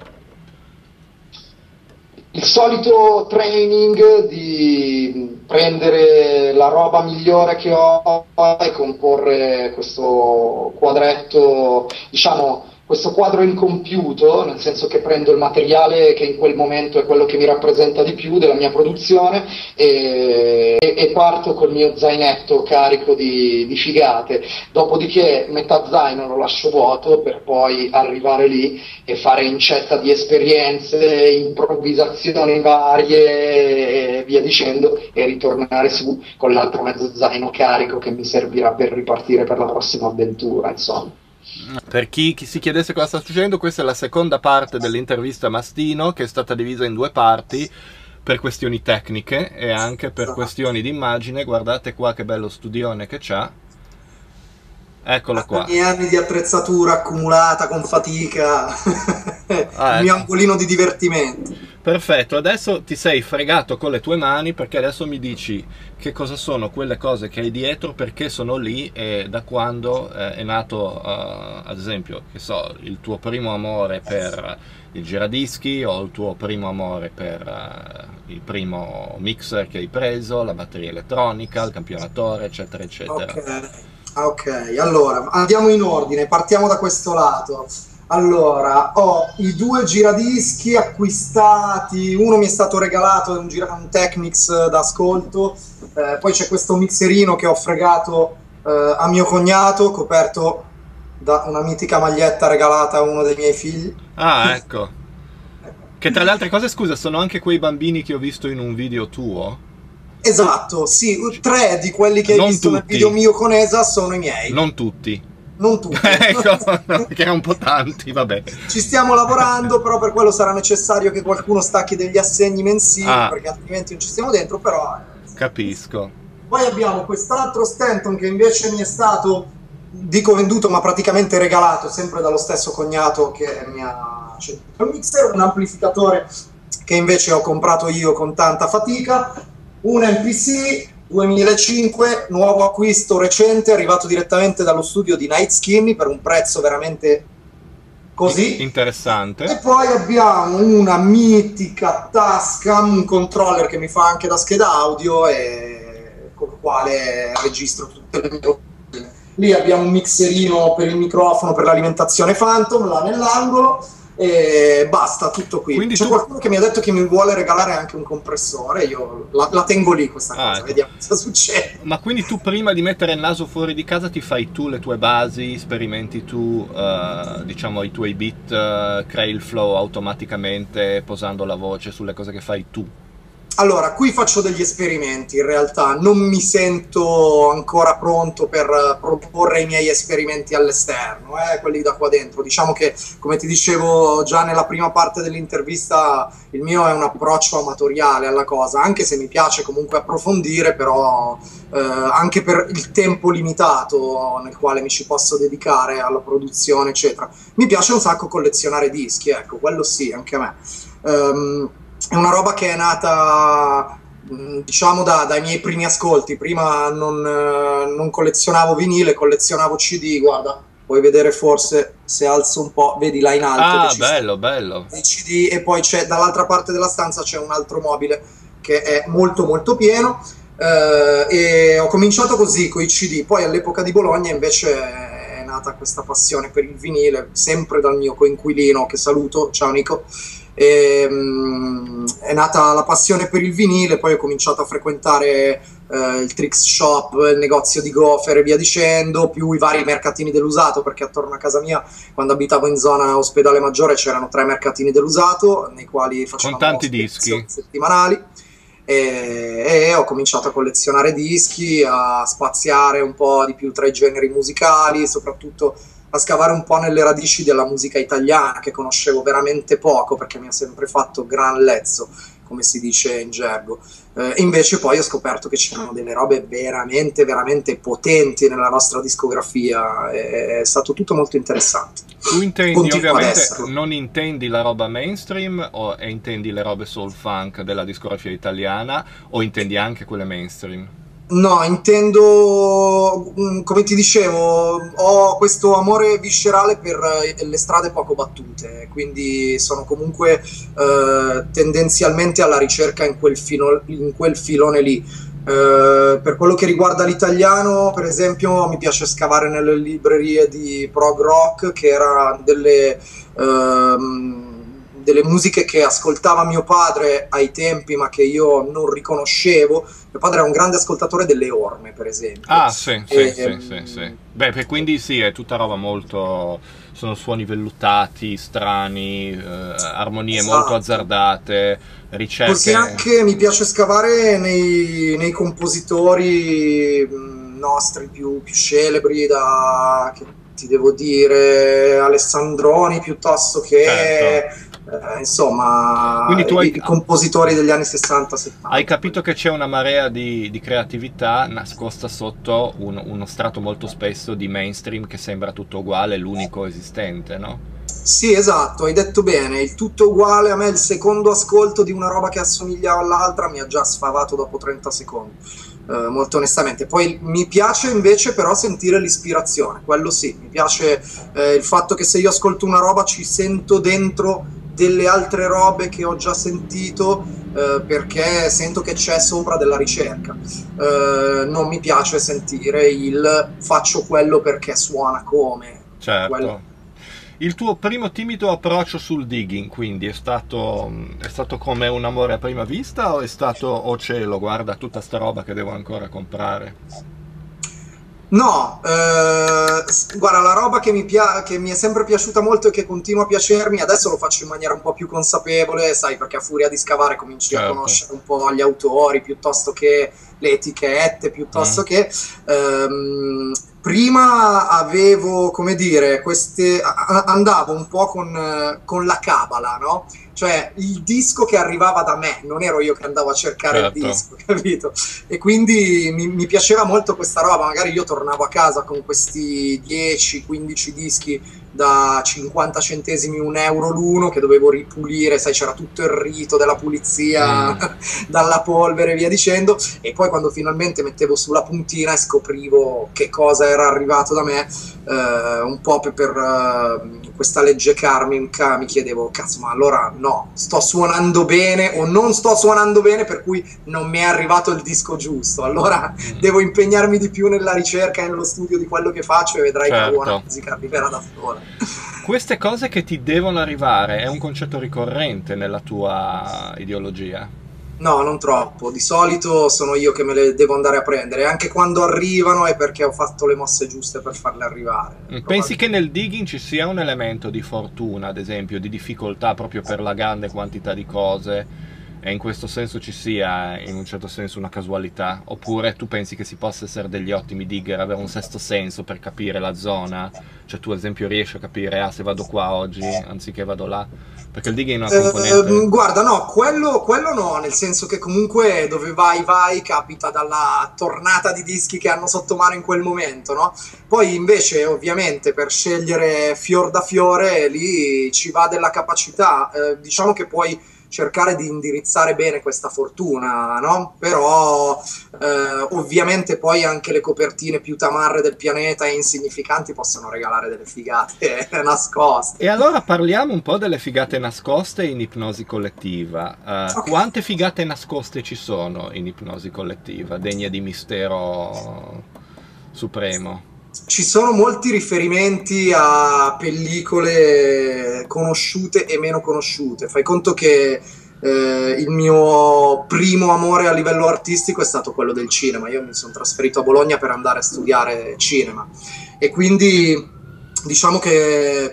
il solito training di prendere la roba migliore che ho e comporre questo quadretto, diciamo, questo quadro incompiuto, nel senso che prendo il materiale che in quel momento è quello che mi rappresenta di più della mia produzione e, e parto col mio zainetto carico di, di, figate, dopodiché metà zaino lo lascio vuoto per poi arrivare lì e fare incetta di esperienze, improvvisazioni varie e via dicendo e ritornare su con l'altro mezzo zaino carico che mi servirà per ripartire per la prossima avventura, insomma. Per chi, chi, si chiedesse cosa sta succedendo, questa è la seconda parte dell'intervista a Mastino che è stata divisa in due parti per questioni tecniche e anche per questioni di immagine. Guardate qua che bello studione che c'ha. Eccolo qua. Anni anni di attrezzatura accumulata con fatica, ah, il mio ecco. angolino di divertimento. Perfetto, adesso ti sei fregato con le tue mani perché adesso mi dici che cosa sono quelle cose che hai dietro, perché sono lì e da quando eh, è nato, uh, ad esempio, che so, il tuo primo amore per il giradischi o il tuo primo amore per uh, il primo mixer che hai preso, la batteria elettronica, il campionatore, eccetera, eccetera. Ok. Ok, allora andiamo in ordine, partiamo da questo lato. Allora, ho i due giradischi acquistati, uno mi è stato regalato, è un, gira- un Technics d'ascolto, eh, poi c'è questo mixerino che ho fregato eh, a mio cognato, coperto da una mitica maglietta regalata a uno dei miei figli. Ah, ecco. Che tra le altre cose, scusa, sono anche quei bambini che ho visto in un video tuo? Esatto, sì, tre di quelli che hai Non visto nel tutti. video mio con Esa sono i miei. Non tutti. Non tutti. ecco, che erano un po' tanti, vabbè. Ci stiamo lavorando, però per quello sarà necessario che qualcuno stacchi degli assegni mensili, Ah. perché altrimenti non ci stiamo dentro, però... eh, Capisco. Poi abbiamo quest'altro Stanton che invece mi è stato, dico venduto, ma praticamente regalato, sempre dallo stesso cognato che mi ha ceduto il mixer, un amplificatore che invece ho comprato io con tanta fatica, un MPC 2005, nuovo acquisto recente, arrivato direttamente dallo studio di Night Skinny per un prezzo veramente così. E Interessante. poi abbiamo una mitica Tascam, un controller che mi fa anche da scheda audio e con il quale registro tutte le mie. Lì abbiamo un mixerino per il microfono, per l'alimentazione Phantom, là nell'angolo e basta, tutto qui. Quindi C'è tu- qualcuno che mi ha detto che mi vuole regalare anche un compressore, io la, la tengo lì questa Ah, cosa, ecco. vediamo cosa succede. Ma quindi tu prima di mettere il naso fuori di casa ti fai tu le tue basi, sperimenti tu, eh, diciamo, i tuoi beat, eh, crei il flow automaticamente posando la voce sulle cose che fai tu. Allora, qui faccio degli esperimenti, in realtà non mi sento ancora pronto per proporre i miei esperimenti all'esterno, eh, quelli da qua dentro. Diciamo che, come ti dicevo già nella prima parte dell'intervista, il mio è un approccio amatoriale alla cosa, anche se mi piace comunque approfondire, però eh, anche per il tempo limitato nel quale mi ci posso dedicare alla produzione, eccetera. Mi piace un sacco collezionare dischi, ecco, quello sì, anche a me. Ehm, è una roba che è nata mh, diciamo da- dai miei primi ascolti. Prima non, eh, non collezionavo vinile collezionavo cd guarda puoi vedere forse se alzo un po' vedi là in alto Ah, bello, bello. i cd e poi c'è dall'altra parte della stanza c'è un altro mobile che è molto molto pieno. Eh, e ho cominciato così con i cd poi all'epoca di Bologna invece è nata questa passione per il vinile sempre dal mio coinquilino che saluto. Ciao Nico e, mm, è nata la passione per il vinile, poi ho cominciato a frequentare eh, il Trix Shop, il negozio di Gofer e via dicendo, più i vari mercatini dell'usato, perché attorno a casa mia, quando abitavo in zona ospedale maggiore, c'erano tre mercatini dell'usato, nei quali facevamo tanti spedizioni dischi. settimanali. E, e ho cominciato a collezionare dischi, a spaziare un po' di più tra i generi musicali, soprattutto a scavare un po' nelle radici della musica italiana che conoscevo veramente poco perché mi ha sempre fatto gran lezzo, come si dice in gergo. Eh, invece poi ho scoperto che c'erano delle robe veramente, veramente potenti nella nostra discografia, è, è stato tutto molto interessante. Tu intendi Continua ad ovviamente, non intendi la roba mainstream o intendi le robe soul funk della discografia italiana o intendi anche quelle mainstream? No, intendo, mm, come ti dicevo, ho questo amore viscerale per eh, le strade poco battute, quindi sono comunque eh, tendenzialmente alla ricerca in quel, filo- in quel filone lì. Eh, per quello che riguarda l'italiano, per esempio, mi piace scavare nelle librerie di prog rock, che erano delle, ehm, delle musiche che ascoltava mio padre ai tempi, ma che io non riconoscevo. Mio padre era un grande ascoltatore delle orme, per esempio. Ah, sì, sì, Ehm, sì, sì, sì. Beh, per- quindi sì, è tutta roba molto... sono suoni vellutati, strani, eh, armonie Esatto. molto azzardate, ricerche... Così anche mi piace scavare nei, nei compositori nostri più, più celebri, da, che ti devo dire, Alessandroni piuttosto che, Certo. Eh, insomma, Quindi tu i, hai- i compositori degli anni 60-70. Hai capito che c'è una marea di, di creatività nascosta sotto un- uno strato molto spesso di mainstream che sembra tutto uguale, l'unico esistente, no? Sì, esatto, hai detto bene, il tutto uguale a me, il secondo ascolto di una roba che assomiglia all'altra mi ha già sfavato dopo 30 secondi, eh, molto onestamente. Poi mi piace invece però sentire l'ispirazione, quello sì, mi piace eh, il fatto che se io ascolto una roba ci sento dentro delle altre robe che ho già sentito eh, perché sento che c'è sopra della ricerca. Eh, non mi piace sentire il faccio quello perché suona come. Certo. Quello. Il tuo primo timido approccio sul digging, quindi, è stato, è stato come un amore a prima vista o è stato, oh cielo, guarda tutta sta roba che devo ancora comprare? No, eh, guarda, la roba che mi, pia- che mi, è sempre piaciuta molto e che continua a piacermi, adesso lo faccio in maniera un po' più consapevole, sai, perché a furia di scavare cominci certo. a conoscere un po' gli autori piuttosto che le etichette, piuttosto mm. che... Ehm, prima avevo, come dire, queste, andavo un po' con, con la cabala, no? Cioè il disco che arrivava da me, non ero io che andavo a cercare certo. il disco, capito? E quindi mi, mi, piaceva molto questa roba, magari io tornavo a casa con questi 10-15 dischi da 50 centesimi, un euro l'uno che dovevo ripulire, sai c'era tutto il rito della pulizia mm. dalla polvere e via dicendo e poi quando finalmente mettevo sulla puntina e scoprivo che cosa era arrivato da me eh, un po' per, per uh, questa legge karmica mi chiedevo cazzo ma allora no, sto suonando bene o non sto suonando bene per cui non mi è arrivato il disco giusto allora mm. devo impegnarmi di più nella ricerca e nello studio di quello che faccio e vedrai certo. che buona musica arriverà da sola queste cose che ti devono arrivare è un concetto ricorrente nella tua ideologia? No, non troppo. Di solito sono io che me le devo andare a prendere. Anche quando arrivano è perché ho fatto le mosse giuste per farle arrivare. Mm, pensi che nel digging ci sia un elemento di fortuna, ad esempio, di difficoltà proprio per la grande quantità di cose? E in questo senso ci sia in un certo senso una casualità? Oppure tu pensi che si possa essere degli ottimi digger avere un sesto senso per capire la zona? Cioè tu ad esempio riesci a capire ah se vado qua oggi anziché vado là? Perché il digging è una eh, componente. eh, guarda no quello, quello, no nel senso che comunque dove vai vai capita dalla tornata di dischi che hanno sotto mano in quel momento no? Poi invece ovviamente per scegliere fior da fiore lì ci va della capacità. Eh, diciamo che puoi cercare di indirizzare bene questa fortuna, no? Però eh, ovviamente poi anche le copertine più tamarre del pianeta e insignificanti possono regalare delle figate nascoste. E allora parliamo un po' delle figate nascoste in ipnosi collettiva. Uh, okay. Quante figate nascoste ci sono in ipnosi collettiva, degne di mistero supremo? Ci sono molti riferimenti a pellicole conosciute e meno conosciute. Fai conto che eh, il mio primo amore a livello artistico è stato quello del cinema. Io mi sono trasferito a Bologna per andare a studiare cinema e quindi diciamo che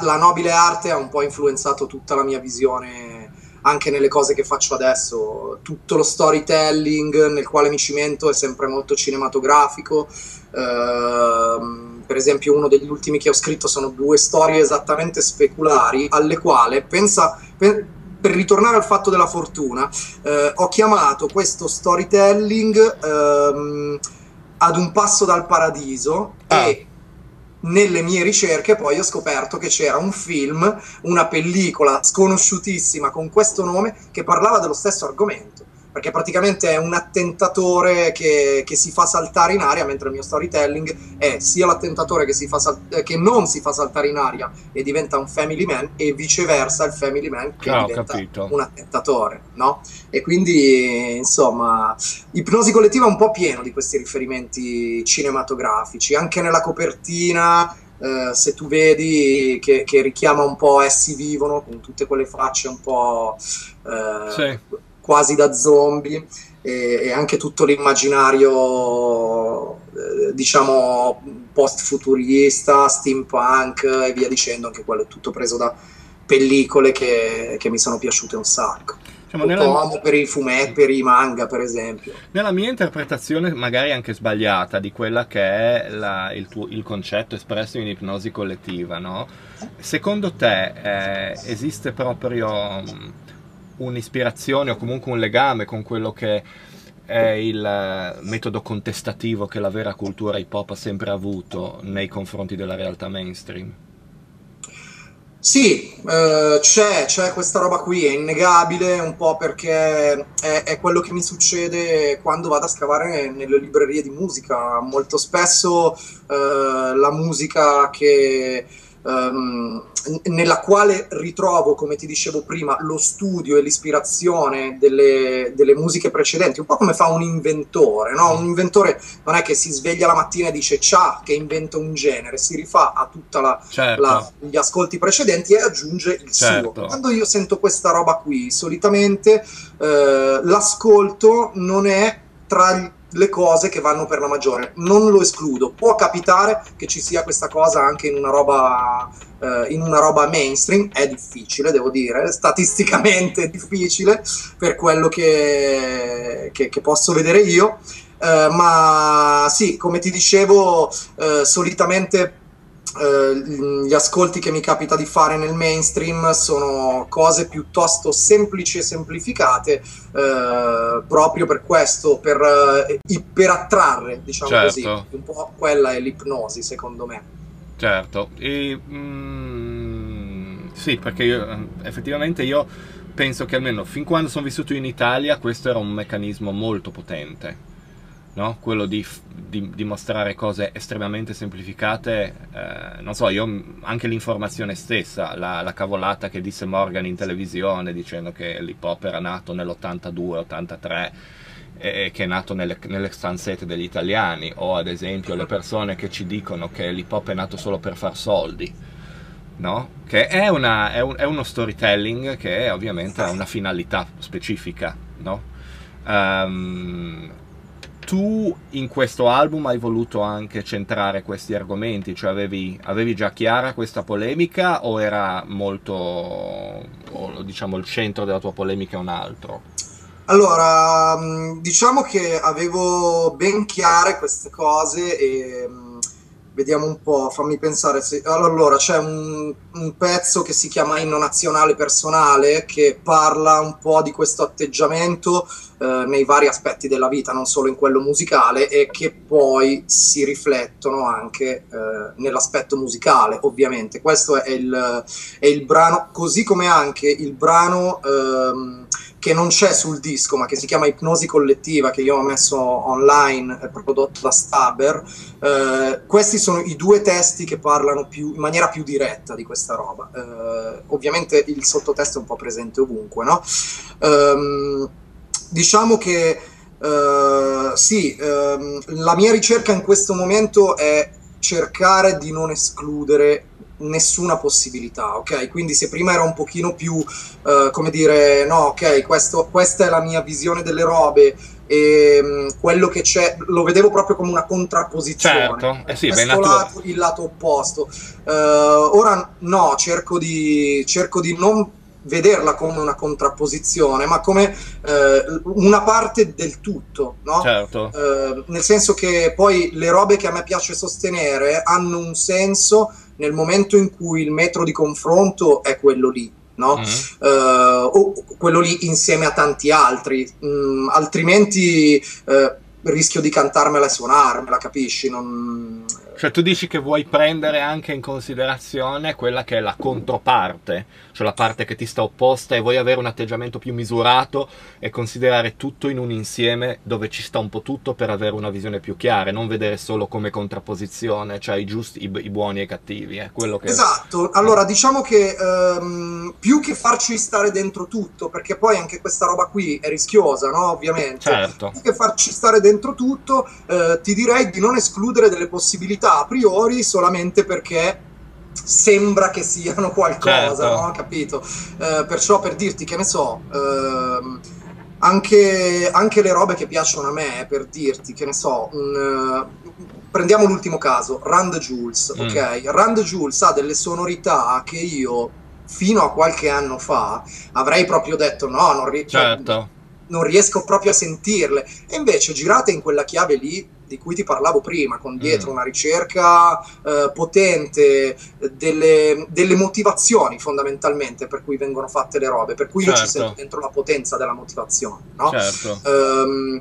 la nobile arte, ha un po' influenzato tutta la mia visione anche nelle cose che faccio adesso. Tutto lo storytelling nel quale mi cimento è sempre molto cinematografico. Uh, per esempio, uno degli ultimi che ho scritto sono due storie esattamente speculari, alle quali pensa. Per, per ritornare al fatto della fortuna, eh, ho chiamato questo storytelling ehm, ad un passo dal paradiso ah. e nelle mie ricerche poi ho scoperto che c'era un film, una pellicola sconosciutissima con questo nome che parlava dello stesso argomento perché praticamente è un attentatore che, che, si fa saltare in aria, mentre il mio storytelling è sia l'attentatore che, sal- eh, che, non si fa saltare in aria e diventa un family man, e viceversa il family man che ah, diventa capito. un attentatore, no? E quindi, insomma, ipnosi collettiva è un po' pieno di questi riferimenti cinematografici, anche nella copertina. Uh, se tu vedi che, che, richiama un po' Essi vivono con tutte quelle facce un po' uh, sì quasi da zombie e, e anche tutto l'immaginario eh, diciamo post-futurista, steampunk e via dicendo, anche quello è tutto preso da pellicole che, che mi sono piaciute un sacco. Diciamo, nella... amo per i fumetti, per i manga, per esempio. Nella mia interpretazione, magari anche sbagliata, di quella che è la, il, tuo, il, concetto espresso in ipnosi collettiva, no? Secondo te eh, esiste proprio un'ispirazione o comunque un legame con quello che è il eh, metodo contestativo che la vera cultura hip hop ha sempre avuto nei confronti della realtà mainstream. Sì, eh, c'è, c'è, questa roba qui, è innegabile, un po' perché è, è, quello che mi succede quando vado a scavare nelle librerie di musica. Molto spesso eh, la musica che ehm, nella quale ritrovo, come ti dicevo prima, lo studio e l'ispirazione delle, delle, musiche precedenti, un po' come fa un inventore, no? Un inventore non è che si sveglia la mattina e dice ciao, che inventa un genere, si rifà a tutti certo. gli ascolti precedenti e aggiunge il certo. suo. Quando io sento questa roba qui, solitamente eh, l'ascolto non è tra gli le cose che vanno per la maggiore. Non lo escludo. Può capitare che ci sia questa cosa anche in una roba, eh, in una roba mainstream. È difficile, devo dire, statisticamente è difficile per quello che, che, che posso vedere io. Eh, ma sì, come ti dicevo, eh, solitamente gli ascolti che mi capita di fare nel mainstream sono cose piuttosto semplici e semplificate, uh, proprio per questo, per, uh, per attrarre, diciamo certo. così. Un po' quella è l'ipnosi, secondo me. Certo, e, mm, sì, perché io, effettivamente io penso che almeno fin quando sono vissuto in Italia questo era un meccanismo molto potente no? quello di, di, di, mostrare cose estremamente semplificate, eh, non so, io anche l'informazione stessa, la, la, cavolata che disse Morgan in televisione dicendo che l'hip hop era nato nell'82-83 e che è nato nelle, nelle stanzette degli italiani, o ad esempio le persone che ci dicono che l'hip hop è nato solo per far soldi. No? Che è, una, è, un, è, uno storytelling che ovviamente ha una finalità specifica, no? Um, tu in questo album hai voluto anche centrare questi argomenti, cioè avevi, avevi già chiara questa polemica o era molto, o, diciamo, il centro della tua polemica un altro? Allora, mm, diciamo che avevo ben chiare queste cose e mm, vediamo un po', fammi pensare. Se... Allora, c'è un, un, pezzo che si chiama Inno Nazionale Personale che parla un po' di questo atteggiamento eh, nei vari aspetti della vita, non solo in quello musicale, e che poi si riflettono anche eh, nell'aspetto musicale, ovviamente. Questo è il, è il, brano, così come anche il brano. Ehm, che non c'è sul disco, ma che si chiama Ipnosi Collettiva, che io ho messo online, prodotto da Staber. Eh, questi sono i due testi che parlano più, in maniera più diretta di questa roba. Eh, ovviamente il sottotesto è un po' presente ovunque, no? Um, diciamo che uh, sì, um, la mia ricerca in questo momento è cercare di non escludere nessuna possibilità, ok? Quindi se prima era un pochino più, uh, come dire, no, ok, questo, questa è la mia visione delle robe e um, quello che c'è, lo vedevo proprio come una contrapposizione. Certo, eh sì, questo lato, il lato opposto. Uh, ora no, cerco di, cerco di non vederla come una contrapposizione, ma come eh, una parte del tutto, no? Certo. Eh, nel senso che poi le robe che a me piace sostenere hanno un senso nel momento in cui il metro di confronto è quello lì. No? Mm-hmm. Uh, o quello lì insieme a tanti altri, mm, altrimenti uh, rischio di cantarmela e suonarmela, capisci? Non, cioè tu dici che vuoi prendere anche in considerazione quella che è la controparte, cioè la parte che ti sta opposta e vuoi avere un atteggiamento più misurato e considerare tutto in un insieme dove ci sta un po' tutto per avere una visione più chiara, non vedere solo come contrapposizione, cioè i giusti, i, i buoni e i cattivi. È quello che... Esatto, allora diciamo che um, più che farci stare dentro tutto, perché poi anche questa roba qui è rischiosa, no? Ovviamente. Certo. Più che farci stare dentro tutto, eh, ti direi di non escludere delle possibilità a priori solamente perché sembra che siano qualcosa, certo. no? Capito? Eh, perciò per dirti che ne so, ehm, anche, anche, le robe che piacciono a me, per dirti che ne so, un, uh, prendiamo l'ultimo caso, Rand Jules, mm. ok? Rand Jules ha delle sonorità che io fino a qualche anno fa avrei proprio detto no, non, ri- cioè, certo. non riesco proprio a sentirle. E invece girate in quella chiave lì di cui ti parlavo prima, con dietro mm. una ricerca eh, potente, delle, delle, motivazioni fondamentalmente per cui vengono fatte le robe, per cui certo. io ci certo. sento dentro la potenza della motivazione. No? Certo. Um,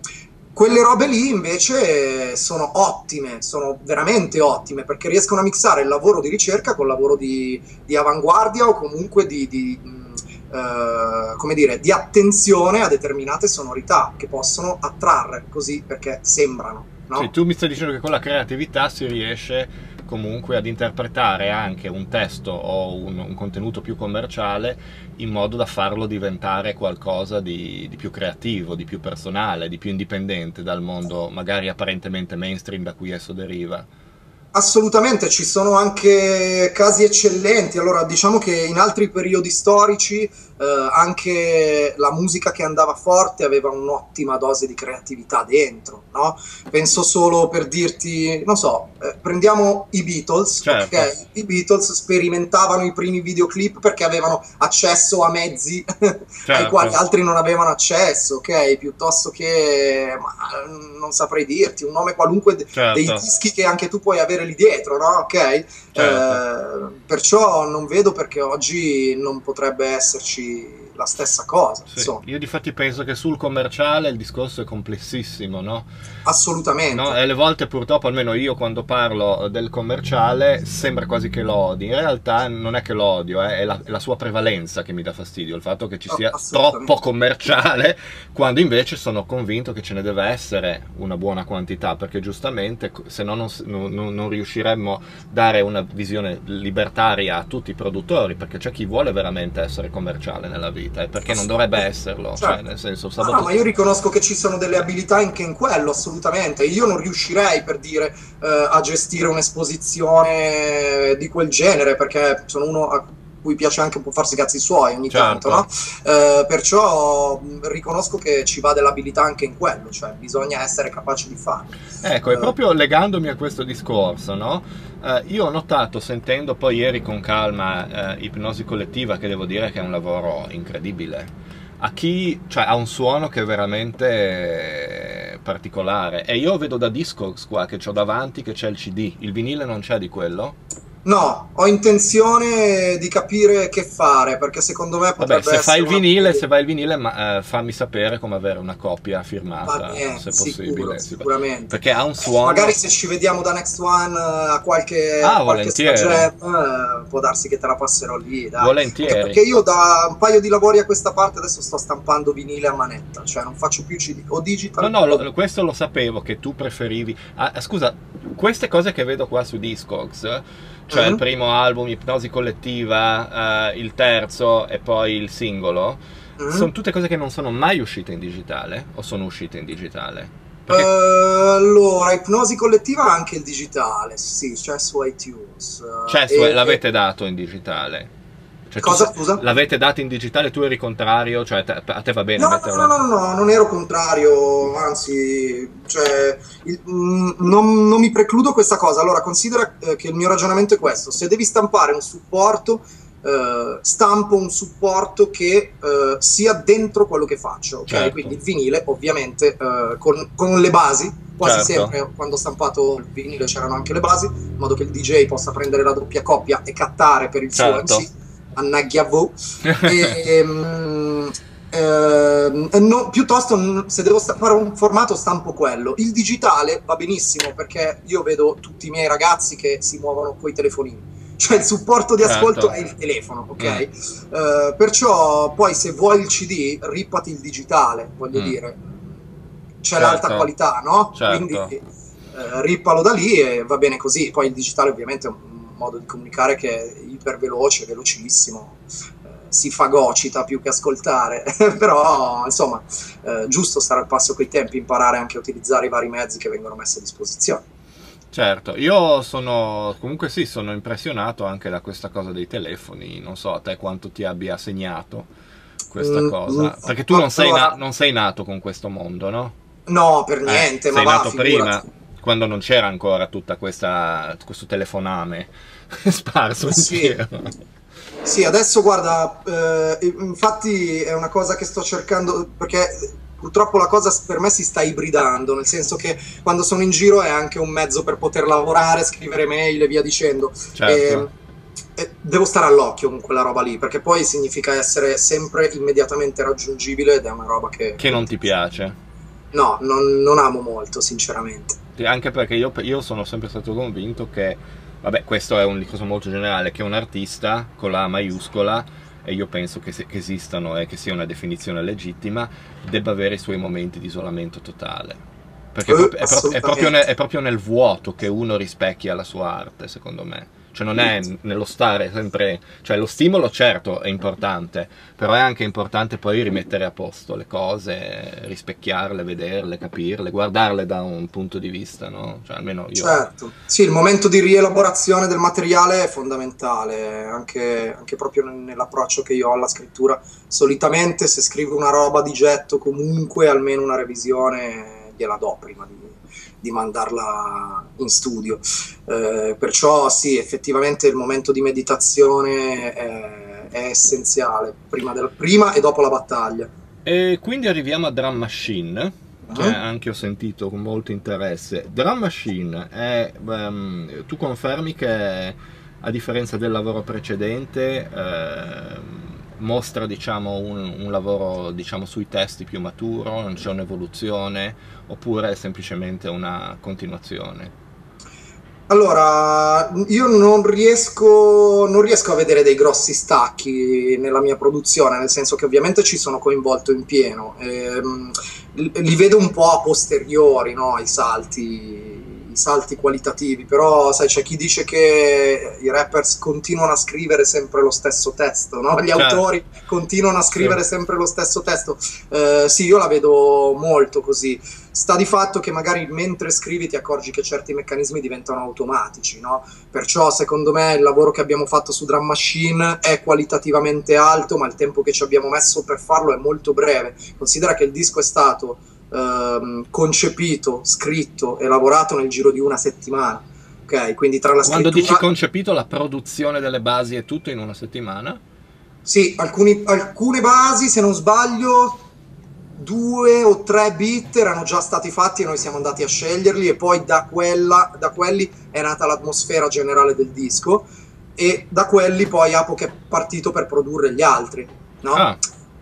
quelle robe lì invece sono ottime, sono veramente ottime perché riescono a mixare il lavoro di ricerca con il lavoro di, di avanguardia o comunque di, di uh, come dire, di attenzione a determinate sonorità che possono attrarre così perché sembrano. No? Cioè, tu mi stai dicendo che con la creatività si riesce comunque ad interpretare anche un testo o un, un contenuto più commerciale in modo da farlo diventare qualcosa di, di, più creativo, di più personale, di più indipendente dal mondo magari apparentemente mainstream da cui esso deriva. Assolutamente, ci sono anche casi eccellenti. Allora, diciamo che in altri periodi storici eh, anche la musica che andava forte aveva un'ottima dose di creatività dentro, no? Penso solo per dirti, non so, eh, prendiamo i Beatles, certo. ok? I Beatles sperimentavano i primi videoclip perché avevano accesso a mezzi certo. ai quali altri non avevano accesso, ok? Piuttosto che, ma, non saprei dirti, un nome qualunque certo. dei dischi che anche tu puoi avere lì dietro, no? Ok? Certo. Eh, perciò non vedo perché oggi non potrebbe esserci la stessa cosa. Sì. Io difatti penso che sul commerciale il discorso è complessissimo, no? Assolutamente. No? E alle volte purtroppo, almeno io quando parlo del commerciale, sembra quasi che lo odi. In realtà non è che lo odio, eh? è, la, è, la, sua prevalenza che mi dà fastidio, il fatto che ci sia troppo commerciale, quando invece sono convinto che ce ne deve essere una buona quantità, perché giustamente se no non, non, non riusciremmo a dare una visione libertaria a tutti i produttori, perché c'è chi vuole veramente essere commerciale nella vita vita e perché non dovrebbe esserlo. Cioè, cioè nel senso, sabato... no, ma io riconosco che ci sono delle abilità anche in quello, assolutamente. Io non riuscirei, per dire, eh, a gestire un'esposizione di quel genere, perché sono uno a cui piace anche un po' farsi i cazzi suoi ogni certo. tanto, no? Eh, perciò riconosco che ci va dell'abilità anche in quello, cioè bisogna essere capaci di farlo. Ecco, e eh. proprio legandomi a questo discorso, no? Eh, io ho notato, sentendo poi ieri con calma eh, Ipnosi Collettiva, che devo dire che è un lavoro incredibile, a chi cioè, ha un suono che è veramente particolare. E io vedo da Discogs qua che ho davanti che c'è il CD, il vinile non c'è di quello? No, ho intenzione di capire che fare perché secondo me potrebbe Vabbè, se fai il vinile, se vai il vinile, ma, eh, fammi sapere come avere una copia firmata, bene, se possibile. Sicuro, sicuramente. Perché ha un suono. Magari se ci vediamo da Next One eh, a qualche, ah, qualche stagione, eh, può darsi che te la passerò lì. Dai. Volentieri. Anche perché io da un paio di lavori a questa parte adesso sto stampando vinile a manetta, cioè non faccio più CD o digital. No, no, lo, questo lo sapevo che tu preferivi. Ah, scusa, queste cose che vedo qua su Discogs cioè uh-huh. il primo album, Ipnosi Collettiva, uh, il terzo e poi il singolo, uh-huh. sono tutte cose che non sono mai uscite in digitale o sono uscite in digitale? Perché... Uh, allora, Ipnosi Collettiva ha anche il digitale, sì, c'è su iTunes. Cioè, su, e, l'avete e... dato in digitale? Cioè, Cosa, tu, scusa? L'avete dato in digitale, tu eri contrario? Cioè, te, a te va bene no, metterlo? No, no, no, no, non ero contrario, anzi, cioè, il, mm, non, non, mi precludo questa cosa. Allora, considera eh, che il mio ragionamento è questo. Se devi stampare un supporto, eh, stampo un supporto che eh, sia dentro quello che faccio, ok? Certo. Quindi il vinile, ovviamente, eh, con, con le basi, quasi certo. sempre quando ho stampato il vinile c'erano anche le basi, in modo che il DJ possa prendere la doppia coppia e cattare per il certo. suo MC annaggia voi. e, um, eh, no, piuttosto se devo fare un formato stampo quello il digitale va benissimo perché io vedo tutti i miei ragazzi che si muovono con i telefonini cioè il supporto di ascolto certo. è il telefono ok mm. uh, perciò poi se vuoi il cd rippati il digitale voglio mm. dire c'è certo. l'alta qualità no certo. quindi uh, rippalo da lì e va bene così poi il digitale ovviamente è un modo di comunicare che è iperveloce, velocissimo, eh, si fagocita più che ascoltare, però insomma, eh, giusto stare al passo coi tempi, imparare anche a utilizzare i vari mezzi che vengono messi a disposizione. Certo, io sono comunque sì, sono impressionato anche da questa cosa dei telefoni, non so a te quanto ti abbia segnato questa mm, cosa, mm, perché tu non sei, na- non sei, nato con questo mondo, no? No, per eh, niente, eh, ma sei va, nato prima quando non c'era ancora tutta questa questo telefoname sparso sì. Sì, adesso guarda, eh, infatti è una cosa che sto cercando perché purtroppo la cosa per me si sta ibridando, nel senso che quando sono in giro è anche un mezzo per poter lavorare, scrivere mail e via dicendo. Certo. E, e devo stare all'occhio con quella roba lì, perché poi significa essere sempre immediatamente raggiungibile ed è una roba che... Che non ti piace. No, non, non amo molto, sinceramente anche perché io, io, sono sempre stato convinto che, vabbè, questo è un discorso molto generale, che un artista con la maiuscola, e io penso che, se, che esistano e che sia una definizione legittima, debba avere i suoi momenti di isolamento totale. Perché uh, è, pro- è, proprio nel, è proprio nel vuoto che uno rispecchia la sua arte, secondo me. Cioè non è nello stare sempre, cioè lo stimolo certo è importante, però è anche importante poi rimettere a posto le cose, rispecchiarle, vederle, capirle, guardarle da un punto di vista, no? Cioè almeno io... Certo, sì, il momento di rielaborazione del materiale è fondamentale, anche, anche proprio nell'approccio che io ho alla scrittura. Solitamente se scrivo una roba di getto comunque almeno una revisione gliela do prima di di mandarla in studio. Eh, perciò sì, effettivamente il momento di meditazione è, è essenziale, prima, del, prima, e dopo la battaglia. E quindi arriviamo a Drum Machine, che uh-huh. anche ho sentito con molto interesse. Drum Machine, è, um, tu confermi che a differenza del lavoro precedente... Uh, mostra diciamo, un, un, lavoro diciamo, sui testi più maturo, non c'è un'evoluzione oppure è semplicemente una continuazione? Allora, io non riesco, non riesco, a vedere dei grossi stacchi nella mia produzione, nel senso che ovviamente ci sono coinvolto in pieno. Ehm, li vedo un po' a posteriori, no? i salti salti qualitativi, però sai, c'è chi dice che i rappers continuano a scrivere sempre lo stesso testo, no? gli certo. autori continuano a scrivere sì. sempre lo stesso testo. Eh, sì, io la vedo molto così. Sta di fatto che magari mentre scrivi ti accorgi che certi meccanismi diventano automatici, no? Perciò secondo me il lavoro che abbiamo fatto su Drum Machine è qualitativamente alto, ma il tempo che ci abbiamo messo per farlo è molto breve. Considera che il disco è stato ehm, concepito, scritto e lavorato nel giro di una settimana. Ok, quindi tra la Quando dici concepito, la produzione delle basi è tutto in una settimana? Sì, alcuni, alcune basi, se non sbaglio, due o tre beat erano già stati fatti e noi siamo andati a sceglierli e poi da, quella, da quelli è nata l'atmosfera generale del disco e da quelli poi Apoc è partito per produrre gli altri. No? Ah.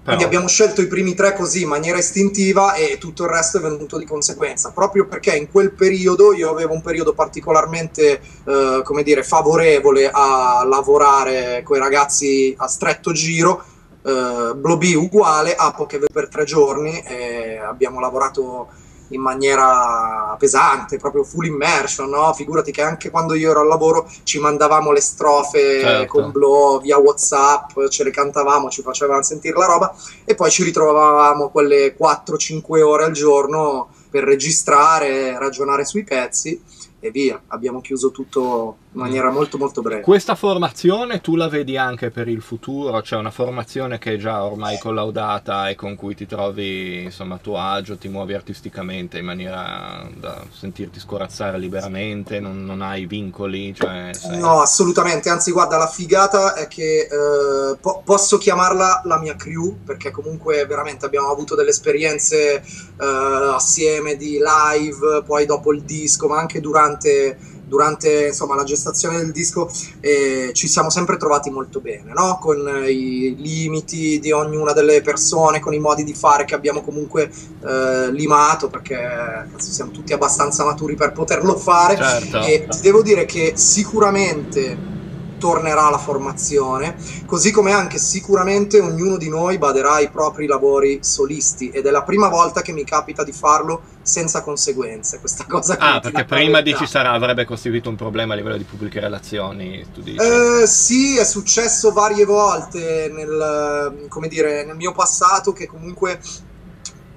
Quindi abbiamo scelto i primi tre così in maniera istintiva e tutto il resto è venuto di conseguenza, proprio perché in quel periodo io avevo un periodo particolarmente, eh, come dire, favorevole a lavorare con i ragazzi a stretto giro, eh, Bloby uguale, Apo che per tre giorni e abbiamo lavorato in maniera pesante, proprio full immersion, no? Figurati che anche quando io ero al lavoro ci mandavamo le strofe certo. con Blow via WhatsApp, ce le cantavamo, ci facevano sentire la roba e poi ci ritrovavamo quelle 4-5 ore al giorno per registrare, ragionare sui pezzi e via, abbiamo chiuso tutto in maniera molto molto breve. Questa formazione tu la vedi anche per il futuro, cioè una formazione che è già ormai collaudata e con cui ti trovi insomma a tuo agio, ti muovi artisticamente in maniera da sentirti scorazzare liberamente, non, non hai vincoli? Cioè sei... No, assolutamente, anzi guarda la figata è che eh, po- posso chiamarla la mia crew perché comunque veramente abbiamo avuto delle esperienze eh, assieme di live, poi dopo il disco, ma anche durante durante insomma, la gestazione del disco eh, ci siamo sempre trovati molto bene, no? con i limiti di ognuna delle persone, con i modi di fare che abbiamo comunque eh, limato, perché siamo tutti abbastanza maturi per poterlo fare. Certo. E ti devo dire che sicuramente tornerà la formazione, così come anche sicuramente ognuno di noi baderà ai propri lavori solisti ed è la prima volta che mi capita di farlo senza conseguenze. Questa cosa Ah, perché prima dici sarà, avrebbe costituito un problema a livello di pubbliche relazioni, tu dici? Eh, sì, è successo varie volte nel, dire, nel mio passato che comunque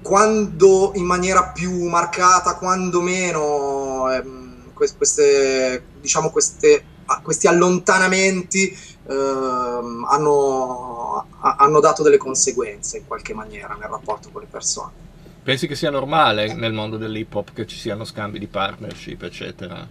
quando in maniera più marcata, quando meno ehm, queste, diciamo queste questi allontanamenti ehm, hanno, hanno dato delle conseguenze in qualche maniera nel rapporto con le persone. Pensi che sia normale nel mondo dell'hip hop che ci siano scambi di partnership, eccetera?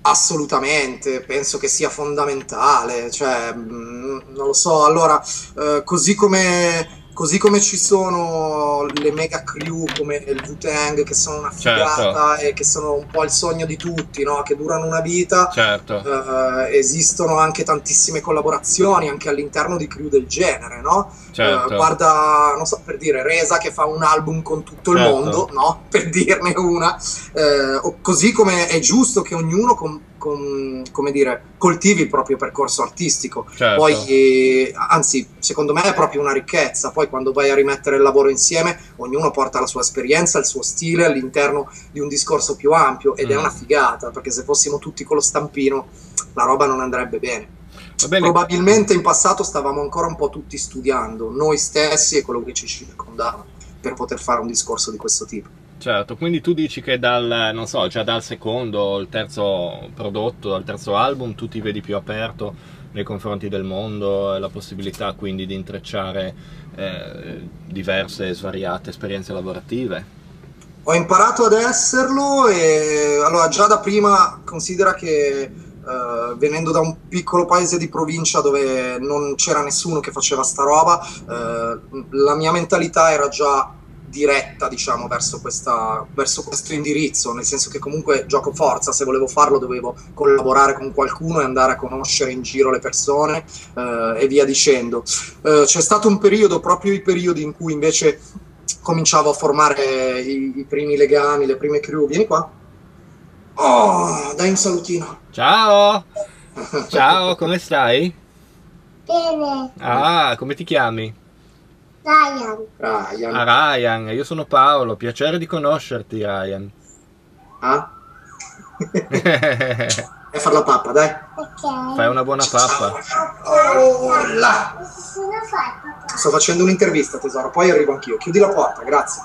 Assolutamente, penso che sia fondamentale, cioè, mm, non lo so, allora, eh, così come Così come ci sono le mega crew come il Wu-Tang che sono una figata certo. e che sono un po' il sogno di tutti, no? che durano una vita. Certo. Eh, esistono anche tantissime collaborazioni anche all'interno di crew del genere, no? Certo. Eh, guarda, non so, per dire, Resa che fa un album con tutto certo. il mondo, no? Per dirne una. Eh, così come è giusto che ognuno com- com, come dire, coltivi il proprio percorso artistico. Certo. Poi, anzi, secondo me è proprio una ricchezza. Poi, quando vai a rimettere il lavoro insieme, ognuno porta la sua esperienza, il suo stile all'interno di un discorso più ampio ed è Mm. una figata perché se fossimo tutti con lo stampino, la roba non andrebbe bene. Bene. Probabilmente in passato stavamo ancora un po' tutti studiando, noi stessi e quello che ci circondava, per poter fare un discorso di questo tipo. Certo, quindi tu dici che dal, non so, già dal secondo o il terzo prodotto, dal terzo album, tu ti vedi più aperto nei confronti del mondo e la possibilità quindi di intrecciare eh, diverse, svariate esperienze lavorative. Ho imparato ad esserlo e allora già da prima considera che eh, venendo da un piccolo paese di provincia dove non c'era nessuno che faceva sta roba, eh, la mia mentalità era già diretta, diciamo, verso, questa, verso questo indirizzo, nel senso che comunque gioco forza, se volevo farlo dovevo collaborare con qualcuno e andare a conoscere in giro le persone eh, e via dicendo. Eh, c'è stato un periodo, proprio i periodi in cui invece cominciavo a formare i, i primi legami, le prime crew. Vieni qua. Oh, dai un salutino. Ciao! Ciao, come stai? Bene, Ah, come ti chiami? Ryan, Ryan. Ah, Ryan, io sono Paolo, piacere di conoscerti, Ryan. Ah? E far la pappa, dai. ok. Fai una buona pappa. Oh, là. Sto facendo un'intervista, tesoro, poi arrivo anch'io. Chiudi la porta, grazie.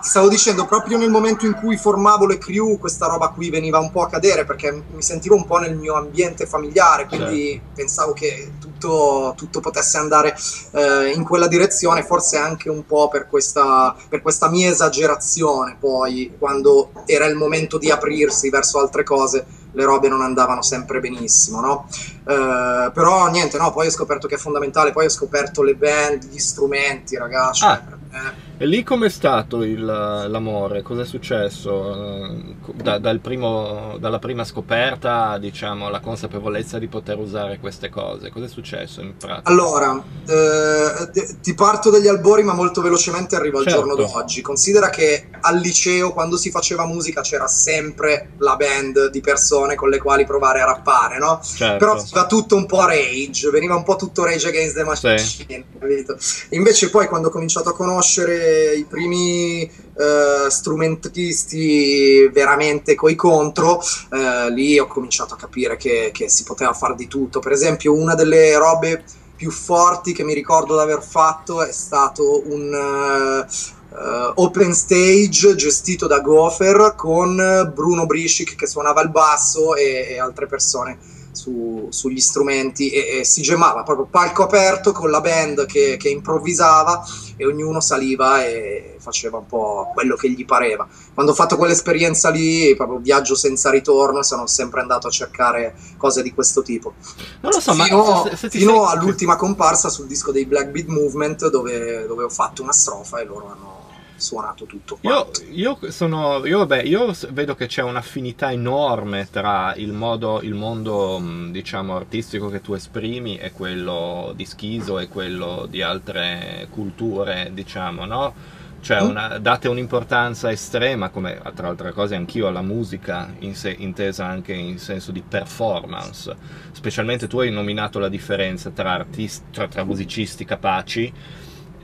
Ti stavo dicendo, proprio nel momento in cui formavo le crew, questa roba qui veniva un po' a cadere perché mi sentivo un po' nel mio ambiente familiare, quindi pensavo che tutto, tutto potesse andare eh, in quella direzione, forse anche un po' per questa, per questa mia esagerazione. Poi, quando era il momento di aprirsi verso altre cose, le robe non andavano sempre benissimo, no? Eh, però niente, no, poi ho scoperto che è fondamentale, poi ho scoperto le band, gli strumenti, ragazzi. Ah. eh, E lì com'è stato il- l'amore? Cos'è successo? Eh, da- dal primo- dalla prima scoperta, diciamo, la consapevolezza di poter usare queste cose. Cos'è successo in pratica? Allora, eh, ti parto dagli albori, ma molto velocemente arrivo al Certo. giorno d'oggi. Considera che al liceo, quando si faceva musica, c'era sempre la band di persone con le quali provare a rappare, no? Certo. Però va tutto un po' a rage, veniva un po' tutto rage against the machine, capito? Invece poi quando ho cominciato a conoscere i primi eh, strumentisti veramente coi contro, eh, lì ho cominciato a capire che, che si poteva fare di tutto. Per esempio, una delle robe più forti che mi ricordo di aver fatto è stato un eh, open stage gestito da Gopher con Bruno Briscic che suonava il basso e, e altre persone su- sugli strumenti e, e si gemava proprio palco aperto con la band che, che improvvisava e ognuno saliva e faceva un po' quello che gli pareva. Quando ho fatto quell'esperienza lì, proprio viaggio senza ritorno, sono sempre andato a cercare cose di questo tipo. Non lo so, fino ma se, se fino sei- all'ultima comparsa sul disco dei Black Beat Movement dove, dove ho fatto una strofa e loro hanno suonato tutto Io, quanto. io sono, io, vabbè, io vedo che c'è un'affinità enorme tra il, modo, il mondo, mh, diciamo, artistico che tu esprimi e quello di Schizo e quello di altre culture, diciamo, no? Cioè, Mm. una- date un'importanza estrema, come tra altre cose anch'io, alla musica, in se- intesa anche in senso di performance. Specialmente tu hai nominato la differenza tra, artisti, tra, tra musicisti capaci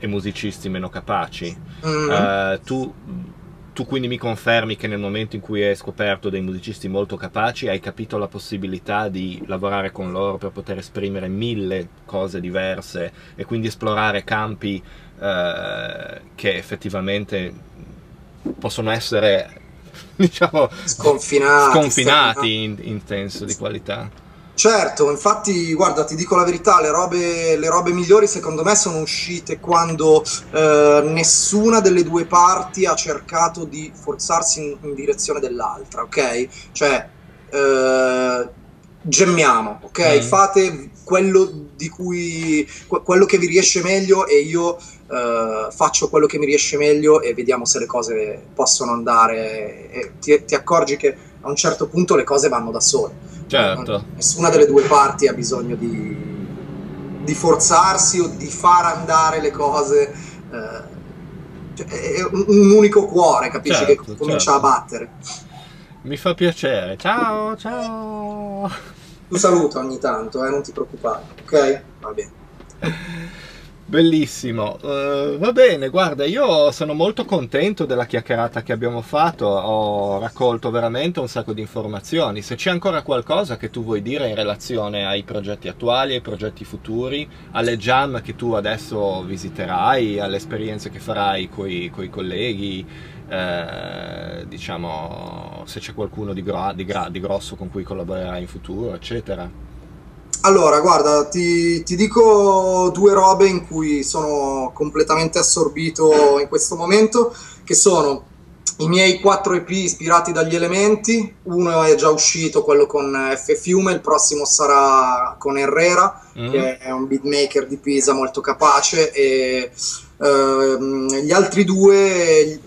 e musicisti meno capaci. Mm. Eh, tu, tu quindi mi confermi che nel momento in cui hai scoperto dei musicisti molto capaci hai capito la possibilità di lavorare con loro per poter esprimere mille cose diverse e quindi esplorare campi eh, che effettivamente possono essere diciamo Sconfinati, sconfinati in, in senso di qualità. Certo, infatti, guarda, ti dico la verità, le robe, le robe migliori secondo me sono uscite quando eh, nessuna delle due parti ha cercato di forzarsi in, in direzione dell'altra, ok? Cioè, eh, gemmiamo, ok? Mm. Fate quello di cui, que- quello che vi riesce meglio e io eh, faccio quello che mi riesce meglio e vediamo se le cose possono andare e ti, ti accorgi che a un certo punto le cose vanno da sole. Certo. Nessuna delle due parti ha bisogno di, di forzarsi o di far andare le cose. eh, cioè, è un, un unico cuore, capisci? Certo, che comincia certo. a battere. Mi fa piacere. Ciao, ciao. Tu saluta ogni tanto, eh, non ti preoccupare, ok? Va bene. Bellissimo, Uh, va bene, guarda, io sono molto contento della chiacchierata che abbiamo fatto, ho raccolto veramente un sacco di informazioni. Se c'è ancora qualcosa che tu vuoi dire in relazione ai progetti attuali, ai progetti futuri, alle jam che tu adesso visiterai, alle esperienze che farai con i colleghi, eh, diciamo se c'è qualcuno di, di, di grosso con cui collaborerai in futuro, eccetera. Allora, guarda, ti, ti, dico due robe in cui sono completamente assorbito in questo momento, che sono i miei quattro EP ispirati dagli elementi, uno è già uscito, quello con F. Fiume, il prossimo sarà con Herrera, mm. che è un beatmaker di Pisa molto capace, e ehm, gli altri due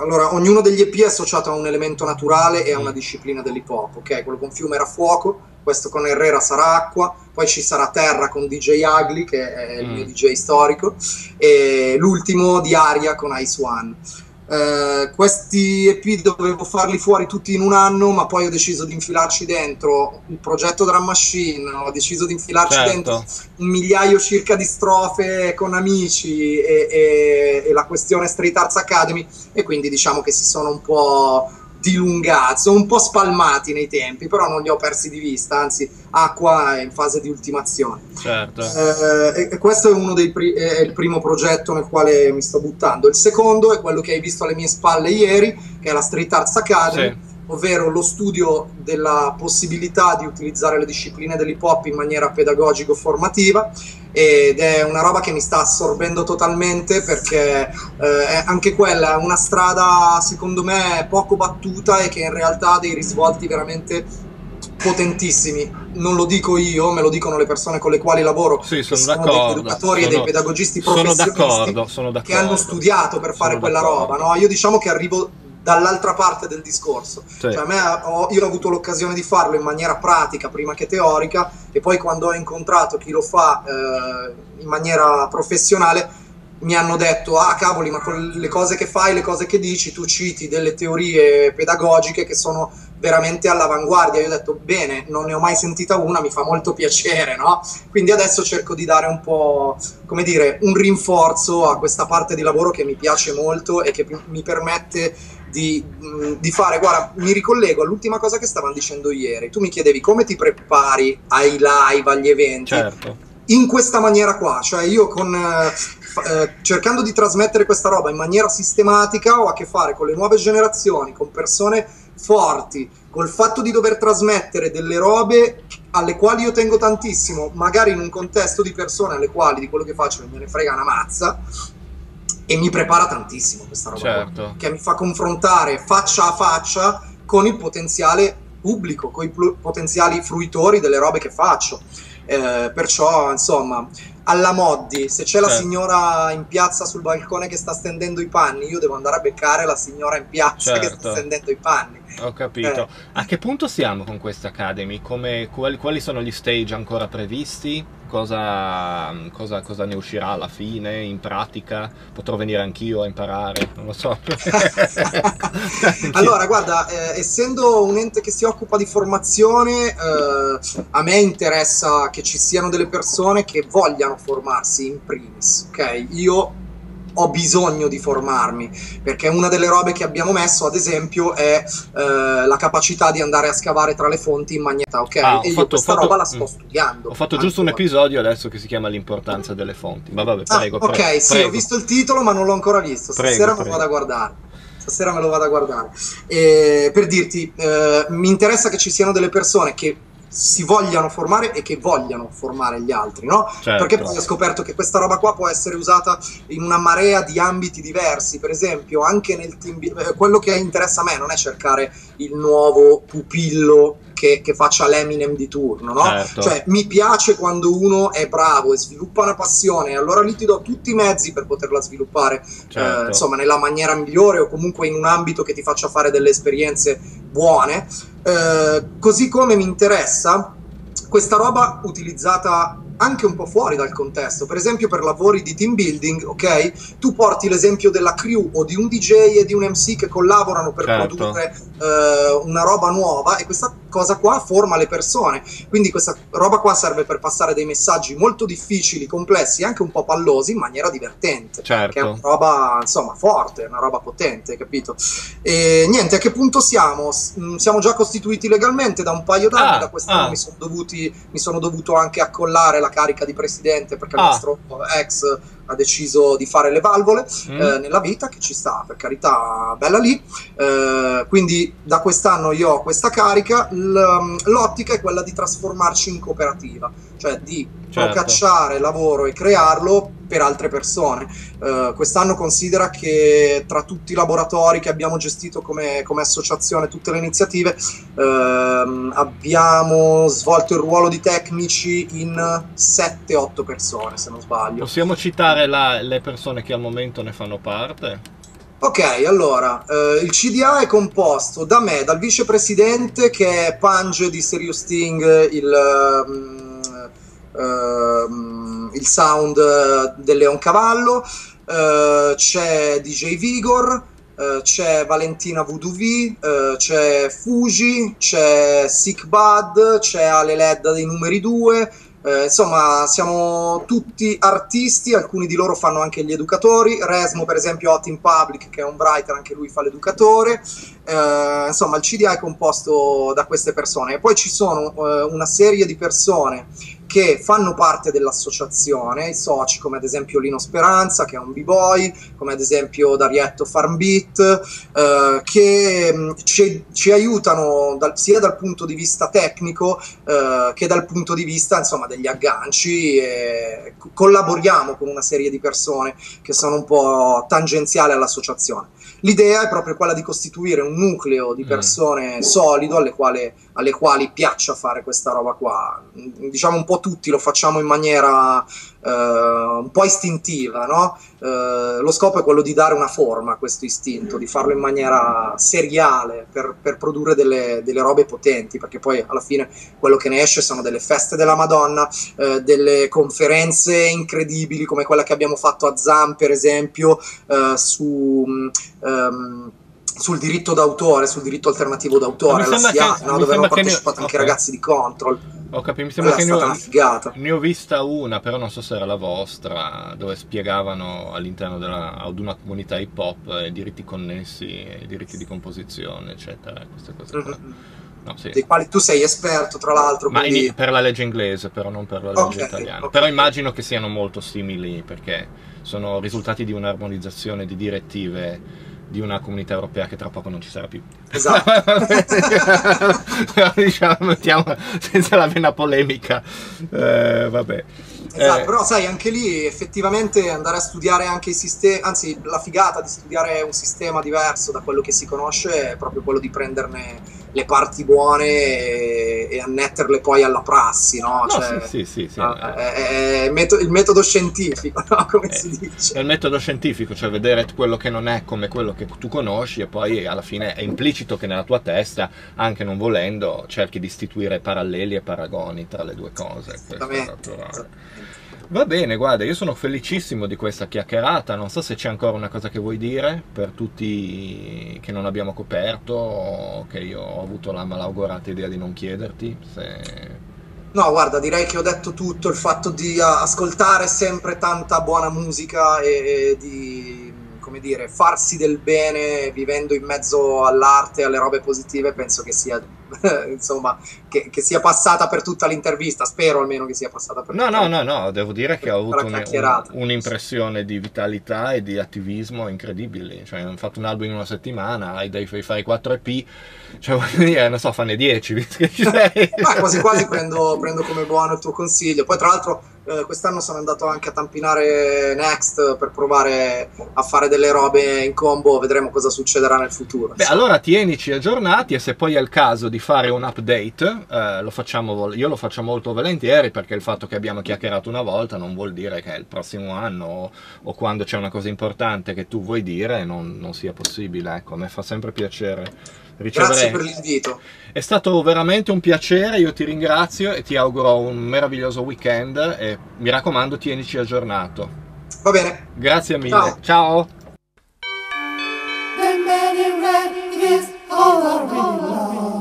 allora, ognuno degli EP è associato a un elemento naturale e a una disciplina dell'hip hop, ok? Quello con Fiume era fuoco, questo con Herrera sarà acqua, poi ci sarà terra con DJ Ugly, che è il mm. mio DJ storico, e l'ultimo di Aria con Ice One. Eh, questi EP dovevo farli fuori tutti in un anno, ma poi ho deciso di infilarci dentro il progetto Drum Machine, ho deciso di infilarci certo. dentro un migliaio circa di strofe con amici e, e la questione Street Arts Academy e quindi diciamo che si sono un po' dilungati, sono un po' spalmati nei tempi, però non li ho persi di vista, anzi Acqua è in fase di ultimazione. Certo. Eh, e questo è, uno dei pri- è il primo progetto nel quale mi sto buttando. Il secondo è quello che hai visto alle mie spalle ieri, che è la Street Arts Academy. Sì ovvero lo studio della possibilità di utilizzare le discipline dell'hip hop in maniera pedagogico-formativa ed è una roba che mi sta assorbendo totalmente perché eh, anche quella è una strada secondo me poco battuta e che in realtà ha dei risvolti veramente potentissimi. Non lo dico io, me lo dicono le persone con le quali lavoro. Sì, sono, sono degli educatori sono, e dei pedagogisti professionisti sono d'accordo, sono d'accordo. che hanno studiato per fare quella roba. No? Io diciamo che arrivo dall'altra parte del discorso. Cioè, a me, ho, io ho avuto l'occasione di farlo in maniera pratica prima che teorica e poi quando ho incontrato chi lo fa eh, in maniera professionale mi hanno detto ah cavoli ma con le cose che fai, le cose che dici tu citi delle teorie pedagogiche che sono veramente all'avanguardia io ho detto bene non ne ho mai sentita una mi fa molto piacere no? quindi adesso cerco di dare un po' come dire un rinforzo a questa parte di lavoro che mi piace molto e che mi permette di, mm, di, fare, guarda, mi ricollego all'ultima cosa che stavano dicendo ieri. Tu mi chiedevi come ti prepari ai live, agli eventi. Certo. In questa maniera qua, cioè io con, eh, eh, cercando di trasmettere questa roba in maniera sistematica ho a che fare con le nuove generazioni, con persone forti, col fatto di dover trasmettere delle robe alle quali io tengo tantissimo, magari in un contesto di persone alle quali di quello che faccio non me ne frega una mazza, e mi prepara tantissimo questa roba certo. qua, che mi fa confrontare faccia a faccia con il potenziale pubblico, con i pl- potenziali fruitori delle robe che faccio. Eh, perciò, insomma, alla Moddi, se c'è certo. la signora in piazza sul balcone che sta stendendo i panni, io devo andare a beccare la signora in piazza certo. che sta certo. stendendo i panni. Ho capito. Eh. A che punto siamo con questa Academy? Come, quali, quali sono gli stage ancora previsti? cosa, cosa, cosa, ne uscirà alla fine, in pratica, potrò venire anch'io a imparare, non lo so. allora, guarda, eh, essendo un ente che si occupa di formazione, eh, a me interessa che ci siano delle persone che vogliano formarsi in primis, ok? Io ho bisogno di formarmi, perché una delle robe che abbiamo messo, ad esempio, è eh, la capacità di andare a scavare tra le fonti in magneta, ok? Ah, e io fatto, questa fatto, roba la sto mm, studiando. Ho fatto giusto un episodio adesso che si chiama L'importanza delle fonti, ma vabbè, prego. Ah, ok, prego, sì, ho visto il titolo, ma non l'ho ancora visto. Stasera prego, me lo vado a guardare stasera me lo vado a guardare. E per dirti, eh, mi interessa che ci siano delle persone che si vogliano formare e che vogliano formare gli altri, no? Certo. Perché poi ho scoperto che questa roba qua può essere usata in una marea di ambiti diversi, per esempio anche nel team eh, quello che interessa a me non è cercare il nuovo pupillo che, che faccia l'Eminem di turno, no? Certo. Cioè mi piace quando uno è bravo e sviluppa una passione, allora lì ti do tutti i mezzi per poterla sviluppare, certo. eh, insomma, nella maniera migliore o comunque in un ambito che ti faccia fare delle esperienze buone. Eh, così come mi interessa questa roba utilizzata anche un po' fuori dal contesto. Per esempio, per lavori di team building, ok? Tu porti l'esempio della crew o di un DJ e di un MC che collaborano per Certo. produrre eh, una roba nuova e questa cosa qua forma le persone. Quindi questa roba qua serve per passare dei messaggi molto difficili, complessi anche un po' pallosi in maniera divertente. Che è Certo. una roba, insomma, forte, una roba potente, capito? E niente, a che punto siamo? Mh, Siamo già costituiti legalmente da un paio d'anni, Ah, da quest'anno ah. mi, sono dovuti, mi sono dovuto anche accollare la carica di presidente perché il Ah. nostro ex ha deciso di fare le valvole Mm? eh, nella vita, che ci sta, per carità, bella lì. Eh, quindi da quest'anno io ho questa carica, L- l'ottica è quella di trasformarci in cooperativa, cioè di Certo. procacciare lavoro e crearlo per altre persone. Eh, quest'anno considera che tra tutti i laboratori che abbiamo gestito come, come associazione, tutte le iniziative, ehm, abbiamo svolto il ruolo di tecnici in 7-8 persone, se non sbaglio. Possiamo citare la- le persone che al momento ne fanno parte? Ok, allora, eh, il CDA è composto da me, dal vicepresidente che è Pange di Serious Sting, il, ehm, il sound eh, del Leoncavallo, eh, c'è DJ Vigor, eh, c'è Valentina VDV, c'è Fuji, c'è Sick Bud, c'è Ale Led dei numeri 2, eh, insomma, siamo tutti artisti, alcuni di loro fanno anche gli educatori. Resmo, per esempio, Hot in Public, che è un writer, anche lui fa l'educatore. Eh, insomma, il CDA è composto da queste persone. E poi ci sono eh, una serie di persone che fanno parte dell'associazione, i soci come ad esempio Lino Speranza, che è un b-boy, come ad esempio Darietto Farmbeat, eh, che mh, ci, ci aiutano dal- sia dal punto di vista tecnico eh, che dal punto di vista insomma degli agganci e co- collaboriamo con una serie di persone che sono un po' tangenziali all'associazione. L'idea è proprio quella di costituire un nucleo di Mm. persone solido alle quali, alle quali piaccia fare questa roba qua. Diciamo un po' tutti lo facciamo in maniera eh, un po' istintiva, no? Eh, lo scopo è quello di dare una forma a questo istinto, di farlo in maniera seriale per, per produrre delle, delle robe potenti, perché poi alla fine quello che ne esce sono delle feste della Madonna, eh, delle conferenze incredibili come quella che abbiamo fatto a Zam, per esempio, eh, su, ehm, sul diritto d'autore, sul diritto alternativo d'autore, alla SIA, che- no, dove hanno che ne- partecipato anche i ok. ragazzi di Control. Ho capito, mi sembra è che ne ne ho vista una, però non so se era la vostra, dove spiegavano all'interno ad una comunità hip hop eh, i diritti connessi, i diritti di composizione, eccetera, queste cose qua. Mhm. No, sì. Dei quali tu sei esperto, tra l'altro. Ma quindi- in- per la legge inglese, però non per la legge Ok, italiana. ok. Però immagino che siano molto simili perché sono risultati di un'armonizzazione di direttive di una comunità europea che tra poco non ci sarà più. Esatto. Diciamo, mettiamo senza la vena polemica. Eh, vabbè. Esatto, Eh, però sai, anche lì effettivamente andare a studiare anche i sistemi, anzi la figata di studiare un sistema diverso da quello che si conosce è proprio quello di prenderne le parti buone e, e annetterle poi alla prassi, no? no, Cioè, sì, sì, sì, ah, è, è il meto- il metodo scientifico, no? come Eh, si dice. È il metodo scientifico, cioè vedere quello che non è come quello che tu conosci e poi alla fine è implicito che nella tua testa, anche non volendo, cerchi di istituire paralleli e paragoni tra le due cose. È esattamente. Va bene, guarda, io sono felicissimo di questa chiacchierata. Non so se c'è ancora una cosa che vuoi dire per tutti che non abbiamo coperto o che io ho avuto la malaugurata idea di non chiederti. Se... No, guarda, direi che ho detto tutto, il fatto di uh, ascoltare sempre tanta buona musica e, e di, come dire, farsi del bene vivendo in mezzo all'arte e alle robe positive, penso che sia, insomma, che, che sia passata per tutta l'intervista, spero almeno che sia passata per No, tutta no, no, no, devo dire che ho avuto un- un'impressione di vitalità e di attivismo incredibili. Cioè, hanno fatto un album in una settimana, hai dei fai fare 4 EP, cioè voglio dire, non so, fanne 10, visto che ci sei. Ma quasi quasi prendo, prendo come buono il tuo consiglio. Poi, tra l'altro, eh, quest'anno sono andato anche a tampinare Next per provare a fare delle robe in combo. Vedremo cosa succederà nel futuro. Beh, allora tienici aggiornati e se poi è il caso di fare un update, eh, lo facciamo io lo faccio molto volentieri perché il fatto che abbiamo chiacchierato una volta non vuol dire che il prossimo anno o, o quando c'è una cosa importante che tu vuoi dire non, non sia possibile. Ecco, a me fa sempre piacere ricevere. Grazie per l'invito. È stato veramente un piacere, io ti ringrazio e ti auguro un meraviglioso weekend e e mi raccomando tienici aggiornato. Va bene. Grazie mille. Ciao. Ciao. The man in red is all around.